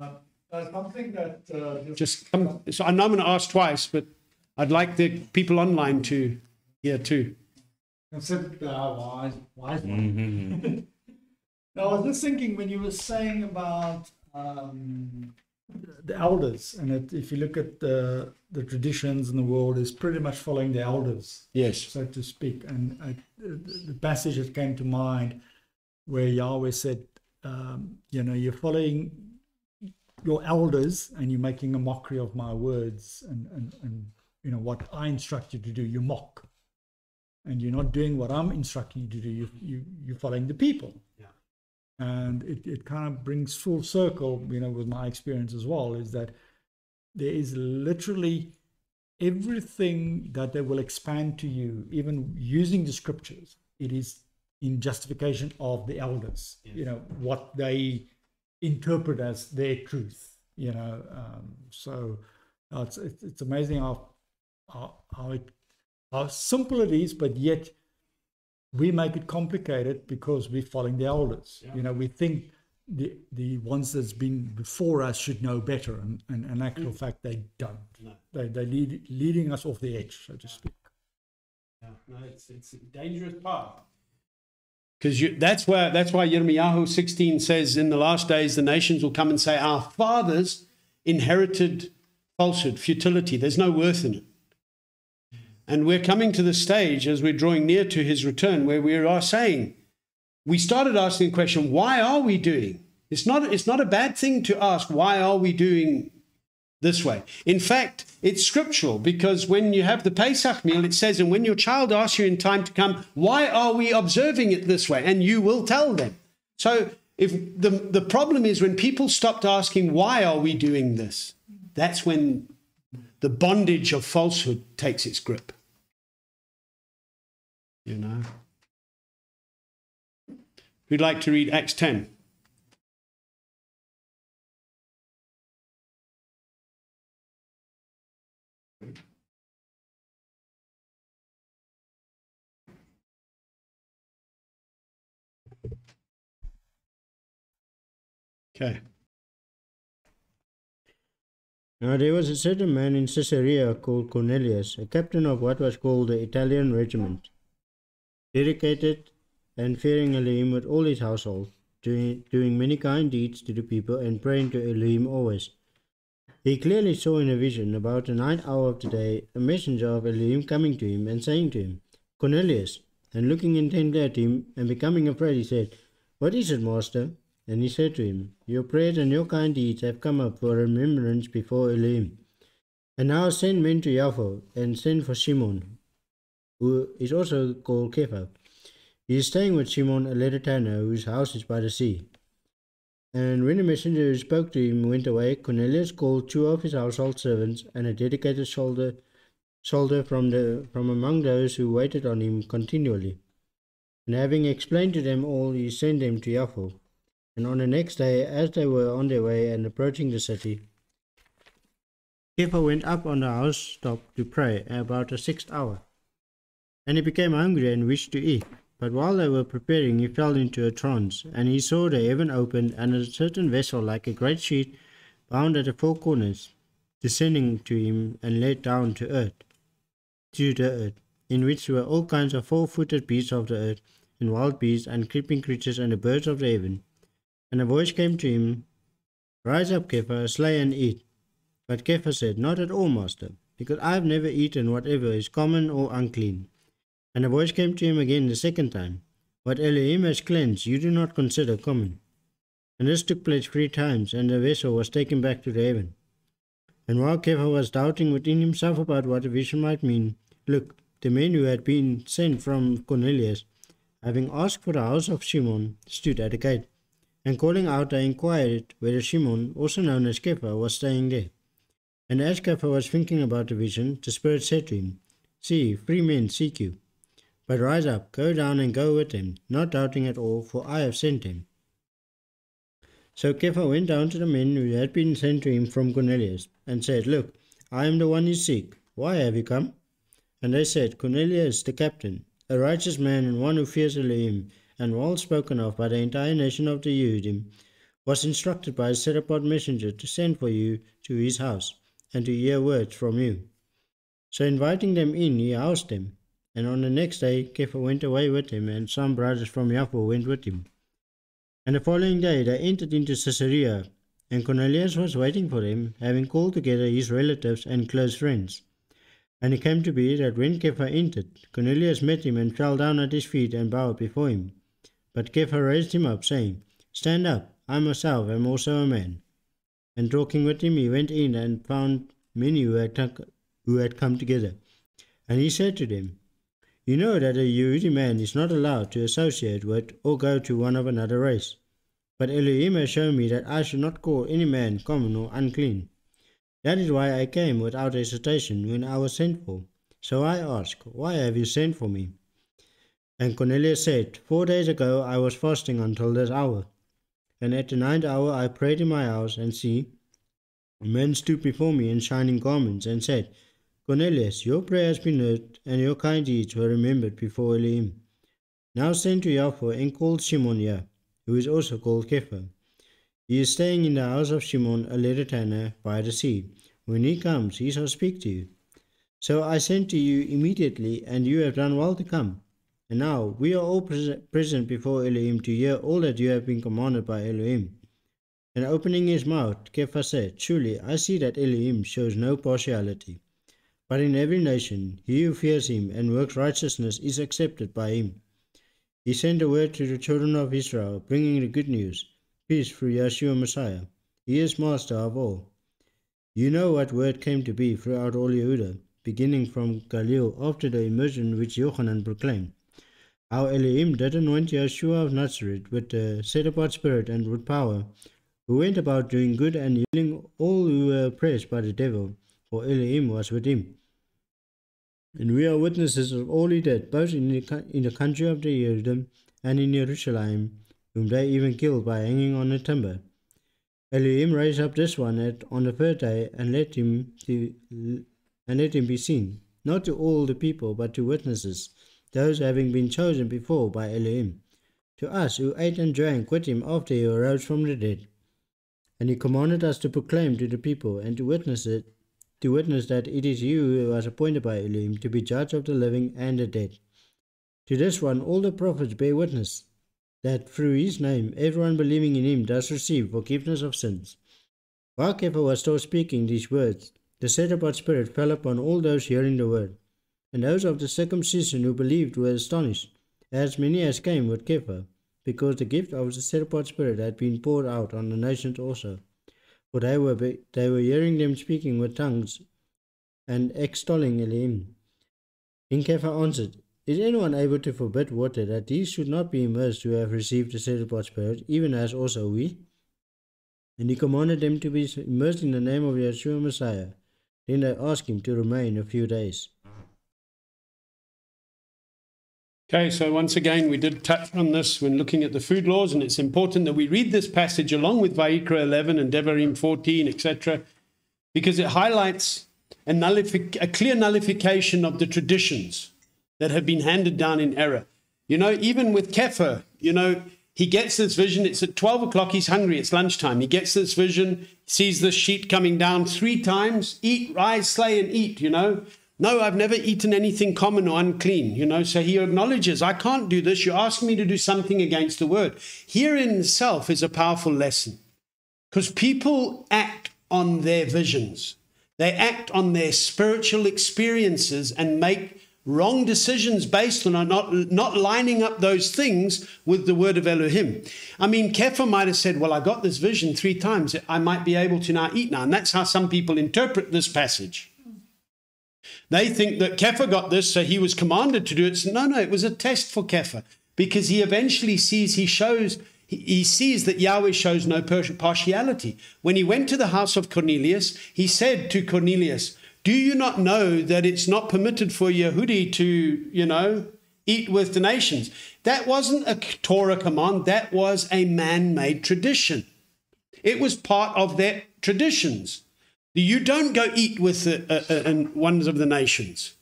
Uh, something that uh, Just come. So I know I'm going to ask twice, but I'd like the people online to hear too. considered uh, wise, wise one. <laughs> Now, I was just thinking when you were saying about um, the elders, and it, if you look at the the traditions in the world, is pretty much following the elders, Yes. so to speak. And I, the, passage that came to mind, where Yahweh said, um, "You know, you're following your elders, and you're making a mockery of my words, and and and you know what I instruct you to do, you mock." and you're not doing what I'm instructing you to do. You you you're following the people. And it, it kind of brings full circle, you know, with my experience as well, is that there is literally everything that they will expand to you, even using the scriptures, it is in justification of the elders, you know, what they interpret as their truth, you know. Um, so uh, it's, it's, it's amazing how, how, how it how simple it is, but yet we make it complicated because we're following the elders. You know, we think the the ones that's been before us should know better, and, and in actual mm. fact, they don't. No. They they lead leading us off the edge, so to speak. Yeah, no, it's it's a dangerous path. Because that's where that's why Yirmiyahu 16 says, "In the last days, the nations will come and say, Our fathers inherited falsehood, futility. There's no worth in it." And we're coming to the stage as we're drawing near to His return, where we are saying, we started asking the question, "Why are we doing?" It's not it's not a bad thing to ask, "Why are we doing this way. In fact, it's scriptural because when you have the Pesach meal, it says, and when your child asks you in time to come, why are we observing it this way? And you will tell them. So if the, the problem is when people stopped asking, why are we doing this? That's when the bondage of falsehood takes its grip. You know? Who'd like to read Acts 10? Okay. Now there was a certain man in Caesarea called Cornelius, a captain of what was called the Italian regiment, dedicated and fearing Elohim with all his household, doing, doing many kind deeds to the people and praying to Elohim always. He clearly saw in a vision about the ninth hour of the day a messenger of Elohim coming to him and saying to him, Cornelius. And looking intently at him and becoming afraid, he said, What is it, master? And he said to him, Your prayers and your kind deeds have come up for remembrance before Elohim. And now send men to Jaffa and send for Shimon, who is also called Kepha. He is staying with Shimon, a letter tanner, whose house is by the sea. And when the messenger who spoke to him went away, Cornelius called two of his household servants and a dedicated soldier, soldier from, the, from among those who waited on him continually. And having explained to them all, he sent them to Jaffa. And on the next day, as they were on their way and approaching the city, Kepha went up on the housetop to pray about the sixth hour. And he became hungry and wished to eat. But while they were preparing, he fell into a trance, and he saw the heaven opened, and a certain vessel like a great sheet, bound at the four corners, descending to him and laid down to earth, to the earth, in which were all kinds of four-footed beasts of the earth, and wild beasts, and creeping creatures, and the birds of the heaven. And a voice came to him, Rise up, Kepha, slay and eat. But Kepha said, Not at all, master, because I have never eaten whatever is common or unclean. And a voice came to him again the second time, What Elohim has cleansed, you do not consider common. And this took place three times, and the vessel was taken back to the heaven. And while Kepha was doubting within himself about what the vision might mean, look, the men who had been sent from Cornelius, having asked for the house of Simon, stood at the gate. And calling out, they inquired whether Shimon, also known as Kepha, was staying there. And as Kepha was thinking about the vision, the Spirit said to him, See, three men seek you. But rise up, go down and go with them, not doubting at all, for I have sent them. So Kepha went down to the men who had been sent to him from Cornelius, and said, Look, I am the one you seek. Why have you come? And they said, Cornelius the captain, a righteous man and one who fears Elohim, and well spoken of by the entire nation of the Yehudim, was instructed by a set apart messenger to send for you to his house, and to hear words from you. So inviting them in, he housed them. And on the next day, Kepha went away with him, and some brothers from Yaffo went with him. And the following day they entered into Caesarea, and Cornelius was waiting for them, having called together his relatives and close friends. And it came to be that when Kepha entered, Cornelius met him and fell down at his feet and bowed before him. But Kepha raised him up, saying, Stand up, I myself am also a man. And talking with him, he went in and found many who had, who had come together. And he said to them, You know that a Yehudi man is not allowed to associate with or go to one of another race. But Elohim has shown me that I should not call any man common or unclean. That is why I came without hesitation when I was sent for. So I ask, Why have you sent for me? And Cornelius said, Four days ago I was fasting until this hour. And at the ninth hour I prayed in my house, and see, men stood before me in shining garments, and said, Cornelius, your prayer has been heard, and your kind deeds were remembered before Elohim. Now send to Yaffo and call Shimon here who is also called Kepha. He is staying in the house of Shimon a tanner by the sea. When he comes, he shall speak to you. So I sent to you immediately, and you have done well to come. And now we are all pres- present before Elohim to hear all that you have been commanded by Elohim. And opening his mouth, Kepha said, Truly, I see that Elohim shows no partiality. But in every nation, he who fears him and works righteousness is accepted by him. He sent a word to the children of Israel, bringing the good news, peace through Yeshua Messiah. He is master of all. You know what word came to be throughout all Yehuda, beginning from Galilee after the immersion which Yochanan proclaimed. How Elohim did anoint Yeshua of Nazareth with the set apart spirit and with power, who went about doing good and healing all who were oppressed by the devil, for Elohim was with him. And we are witnesses of all he did, both in the, in the country of the Yehudim and in Jerusalem, whom they even killed by hanging on a timber. Elohim raised up this one at, on the third day and let him to, and let him be seen, not to all the people, but to witnesses, those having been chosen before by Elohim, to us who ate and drank with him after he arose from the dead. And he commanded us to proclaim to the people and to witness it to witness that it is you who was appointed by Elohim to be judge of the living and the dead. To this one all the prophets bear witness that through his name everyone believing in him does receive forgiveness of sins. While Kepha was still speaking these words, the set apart spirit fell upon all those hearing the word, and those of the circumcision who believed were astonished, as many as came with Kepha, because the gift of the set apart spirit had been poured out on the nations also for they were, they were hearing them speaking with tongues and extolling Elohim. King Kepha answered, Is anyone able to forbid water that these should not be immersed who have received the set apart spirit, even as also we? And he commanded them to be immersed in the name of Yeshua Messiah. Then they asked him to remain a few days. Okay, so once again, we did touch on this when looking at the food laws, and it's important that we read this passage along with Vayikra 11 and Devarim 14, etc., because it highlights a, nullific- a clear nullification of the traditions that have been handed down in error. You know, even with Kepha, you know, he gets this vision. It's at 12 o'clock. He's hungry. It's lunchtime. He gets this vision, sees the sheet coming down three times eat, rise, slay, and eat, you know. No, I've never eaten anything common or unclean, you know. So he acknowledges, I can't do this. You ask me to do something against the word. Here in itself is a powerful lesson because people act on their visions, they act on their spiritual experiences and make wrong decisions based on not, not lining up those things with the word of Elohim. I mean, Kepha might have said, Well, I got this vision three times. I might be able to now eat now. And that's how some people interpret this passage. They think that Kepha got this, so he was commanded to do it. So, no, no, it was a test for Kepha because he eventually sees, he shows, he sees that Yahweh shows no partiality. When he went to the house of Cornelius, he said to Cornelius, Do you not know that it's not permitted for Yehudi to, you know, eat with the nations? That wasn't a Torah command, that was a man made tradition. It was part of their traditions. You don't go eat with the uh, uh, and ones of the nations.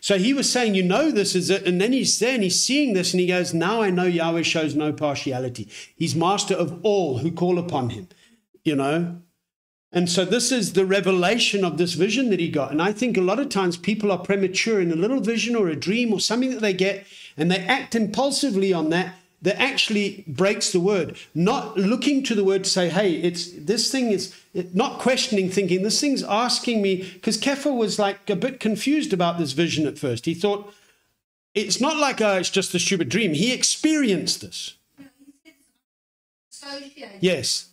So he was saying, You know, this is it. And then he's there and he's seeing this and he goes, Now I know Yahweh shows no partiality. He's master of all who call upon him, you know. And so this is the revelation of this vision that he got. And I think a lot of times people are premature in a little vision or a dream or something that they get and they act impulsively on that that actually breaks the word, not looking to the word to say, hey, it's this thing is not questioning, thinking this thing's asking me, because Kepha was like a bit confused about this vision at first. He thought it's not like oh, it's just a stupid dream. He experienced this. Yes.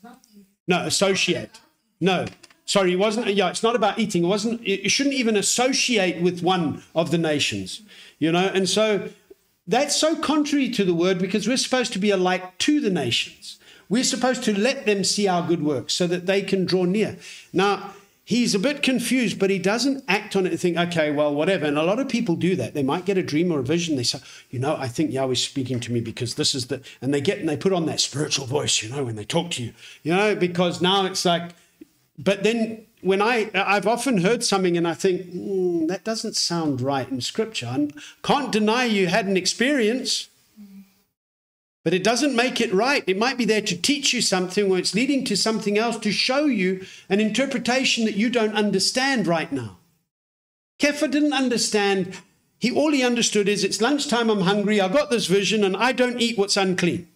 No, associate. No. Sorry, it wasn't. Yeah, it's not about eating. It wasn't. It shouldn't even associate with one of the nations, you know. And so that's so contrary to the word because we're supposed to be a light to the nations. We're supposed to let them see our good works so that they can draw near. Now, he's a bit confused, but he doesn't act on it and think, okay, well, whatever. And a lot of people do that. They might get a dream or a vision. They say, you know, I think Yahweh's speaking to me because this is the, and they get and they put on that spiritual voice, you know, when they talk to you, you know, because now it's like, but then when I, I've often heard something and I think, mm, that doesn't sound right in scripture. I can't deny you had an experience, but it doesn't make it right. It might be there to teach you something or it's leading to something else to show you an interpretation that you don't understand right now. Kepha didn't understand. He, all he understood is it's lunchtime, I'm hungry, I got this vision, and I don't eat what's unclean.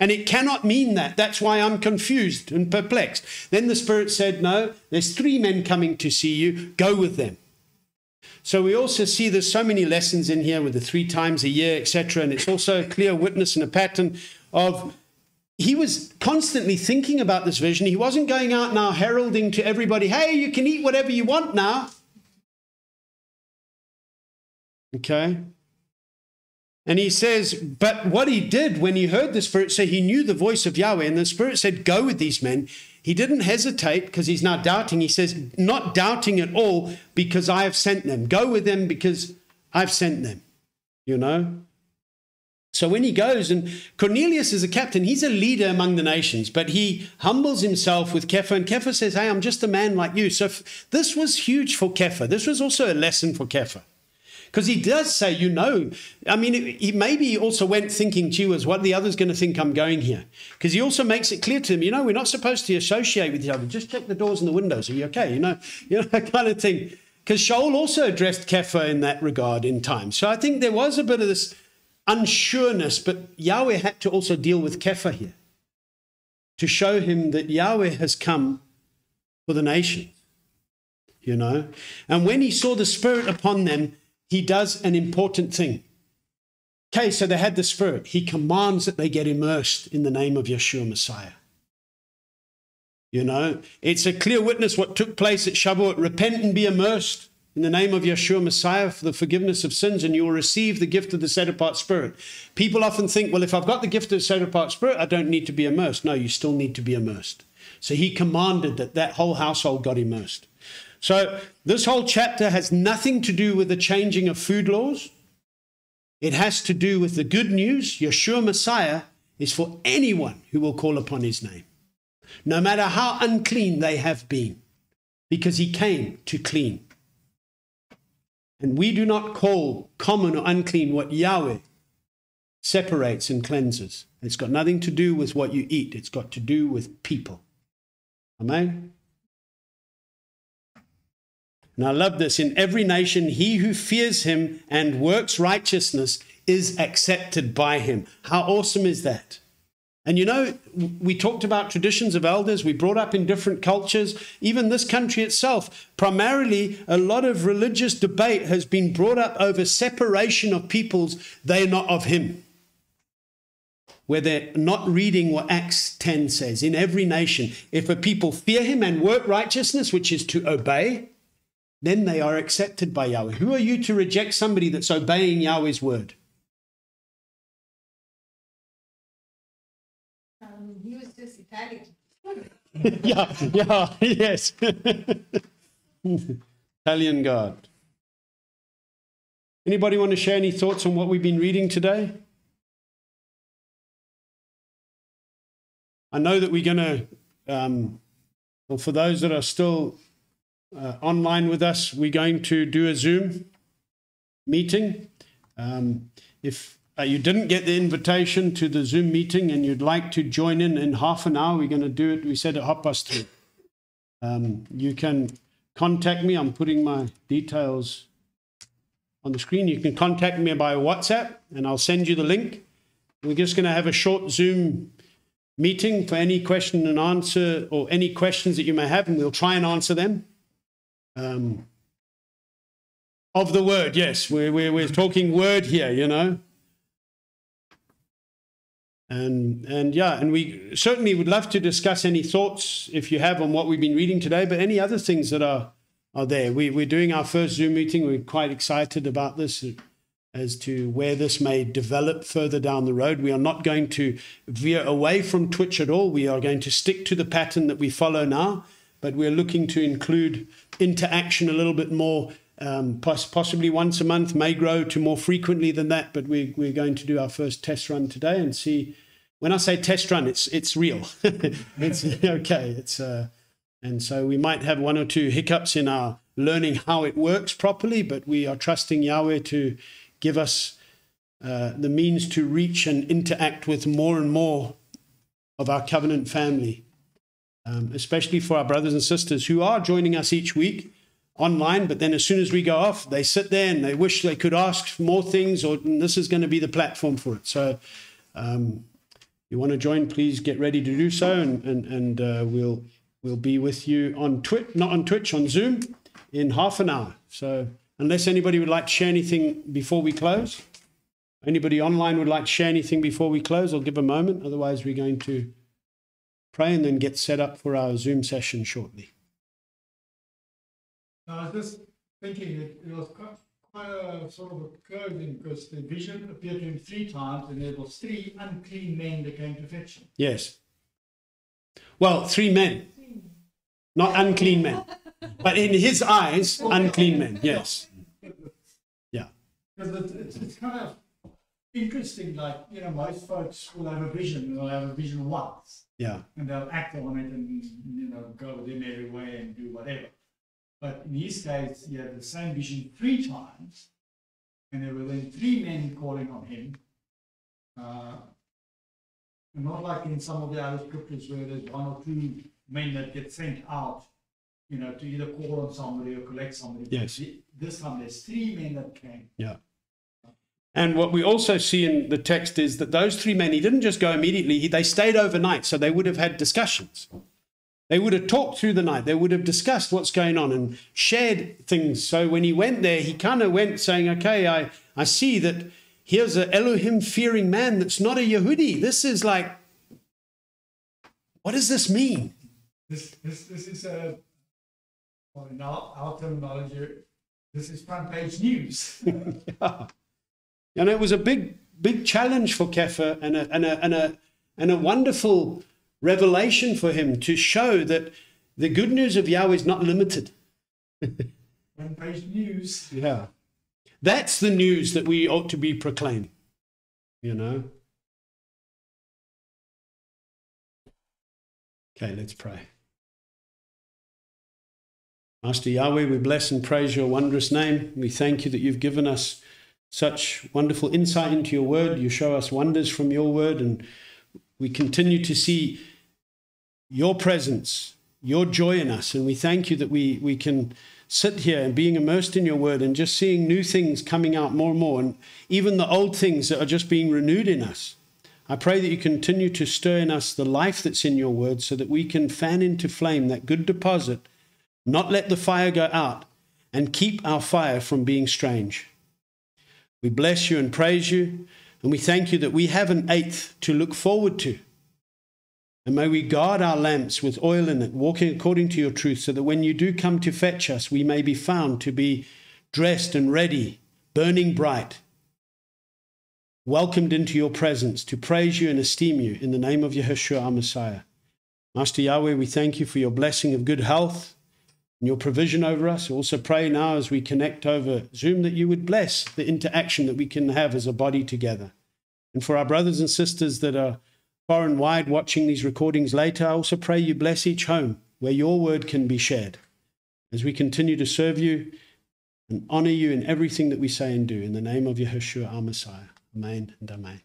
And it cannot mean that. That's why I'm confused and perplexed. Then the Spirit said, No, there's three men coming to see you. Go with them. So we also see there's so many lessons in here with the three times a year, etc. And it's also a clear witness and a pattern of he was constantly thinking about this vision. He wasn't going out now heralding to everybody, hey, you can eat whatever you want now. Okay? And he says, but what he did when he heard the Spirit say he knew the voice of Yahweh, and the Spirit said, Go with these men. He didn't hesitate because he's now doubting. He says, Not doubting at all because I have sent them. Go with them because I've sent them. You know? So when he goes, and Cornelius is a captain, he's a leader among the nations, but he humbles himself with Kepha, and Kepha says, Hey, I'm just a man like you. So this was huge for Kepha. This was also a lesson for Kepha. Because he does say, you know, I mean, he maybe also went thinking, gee whiz, what the others going to think I'm going here? Because he also makes it clear to them, you know, we're not supposed to associate with each other. Just check the doors and the windows. Are you okay? You know, <laughs> you know, that kind of thing. Because Shaul also addressed Kepha in that regard in time. So I think there was a bit of this unsureness, but Yahweh had to also deal with Kepha here to show him that Yahweh has come for the nation, you know. And when he saw the Spirit upon them, he does an important thing. Okay, so they had the Spirit. He commands that they get immersed in the name of Yeshua Messiah. You know, it's a clear witness what took place at Shavuot. Repent and be immersed in the name of Yeshua Messiah for the forgiveness of sins, and you will receive the gift of the set apart Spirit. People often think, well, if I've got the gift of the set apart Spirit, I don't need to be immersed. No, you still need to be immersed. So he commanded that that whole household got immersed. So, this whole chapter has nothing to do with the changing of food laws. It has to do with the good news Yeshua Messiah is for anyone who will call upon his name, no matter how unclean they have been, because he came to clean. And we do not call common or unclean what Yahweh separates and cleanses. It's got nothing to do with what you eat, it's got to do with people. Amen? And I love this. In every nation, he who fears him and works righteousness is accepted by him. How awesome is that? And you know, we talked about traditions of elders, we brought up in different cultures, even this country itself. Primarily, a lot of religious debate has been brought up over separation of peoples, they're not of him. Where they're not reading what Acts 10 says. In every nation, if a people fear him and work righteousness, which is to obey, then they are accepted by Yahweh. Who are you to reject somebody that's obeying Yahweh's word? Um, he was just Italian. <laughs> yeah, yeah, <laughs> yes. <laughs> Italian God. Anybody want to share any thoughts on what we've been reading today? I know that we're going to um, or for those that are still uh, online with us, we're going to do a Zoom meeting. Um, if uh, you didn't get the invitation to the Zoom meeting and you'd like to join in in half an hour, we're going to do it. We said at half past three. Um, you can contact me. I'm putting my details on the screen. You can contact me by WhatsApp and I'll send you the link. We're just going to have a short Zoom meeting for any question and answer or any questions that you may have, and we'll try and answer them. Um, of the word, yes, we're, we're, we're talking word here, you know. And, and yeah, and we certainly would love to discuss any thoughts if you have on what we've been reading today, but any other things that are, are there. We, we're doing our first Zoom meeting. We're quite excited about this as to where this may develop further down the road. We are not going to veer away from Twitch at all. We are going to stick to the pattern that we follow now, but we're looking to include interaction a little bit more. Um, poss- possibly once a month, may grow to more frequently than that, but we, we're going to do our first test run today and see when I say test run, it's it's real. <laughs> it's okay. It's uh, and so we might have one or two hiccups in our learning how it works properly, but we are trusting Yahweh to give us uh, the means to reach and interact with more and more of our covenant family, um, especially for our brothers and sisters who are joining us each week online. But then as soon as we go off, they sit there and they wish they could ask more things, or this is going to be the platform for it. So. Um, you want to join, please get ready to do so, and and, and uh, we'll we'll be with you on Twitch, not on Twitch, on Zoom, in half an hour. So unless anybody would like to share anything before we close, anybody online would like to share anything before we close, I'll give a moment. Otherwise, we're going to pray and then get set up for our Zoom session shortly. I was just thinking it, it was quite, quite a sort of a curve in because the vision appeared to him three times and there was three unclean men that came to fetch him. Yes. Well, three men, not unclean men, but in his eyes, unclean men. Yes. Yeah. Because it's, it's, it's kind of interesting, like, you know, most folks will have a vision and they'll have a vision once Yeah. and they'll act on it and, you know, go with him way and do whatever. But in his case, he had the same vision three times, and there were then three men calling on him. Uh, and not like in some of the other scriptures where there's one or two men that get sent out, you know, to either call on somebody or collect somebody. Yes. This time there's three men that came. Yeah. And what we also see in the text is that those three men, he didn't just go immediately, he, they stayed overnight. So they would have had discussions. They would have talked through the night. They would have discussed what's going on and shared things. So when he went there, he kind of went saying, Okay, I, I see that here's an Elohim fearing man that's not a Yehudi. This is like, what does this mean? This, this, this is a, well, in our, our terminology, this is front page news. <laughs> Yeah. And it was a big, big challenge for Kepha and a, and a, and a, and a wonderful revelation for him to show that the good news of Yahweh is not limited. front page news. Yeah. That's the news that we ought to be proclaiming, you know? Okay, let's pray. Master Yahweh, we bless and praise your wondrous name. We thank you that you've given us such wonderful insight into your word. You show us wonders from your word, and we continue to see your presence, your joy in us. And we thank you that we, we can sit here and being immersed in your word and just seeing new things coming out more and more, and even the old things that are just being renewed in us. I pray that you continue to stir in us the life that's in your word so that we can fan into flame that good deposit, not let the fire go out, and keep our fire from being strange. We bless you and praise you, and we thank you that we have an eighth to look forward to. And may we guard our lamps with oil in it, walking according to your truth, so that when you do come to fetch us, we may be found to be dressed and ready, burning bright, welcomed into your presence to praise you and esteem you in the name of Yeshua our Messiah. Master Yahweh, we thank you for your blessing of good health and your provision over us. We also pray now as we connect over Zoom that you would bless the interaction that we can have as a body together. And for our brothers and sisters that are far and wide watching these recordings later, I also pray you bless each home where your word can be shared as we continue to serve you and honor you in everything that we say and do. In the name of Yahushua, our Messiah. Amen and amen.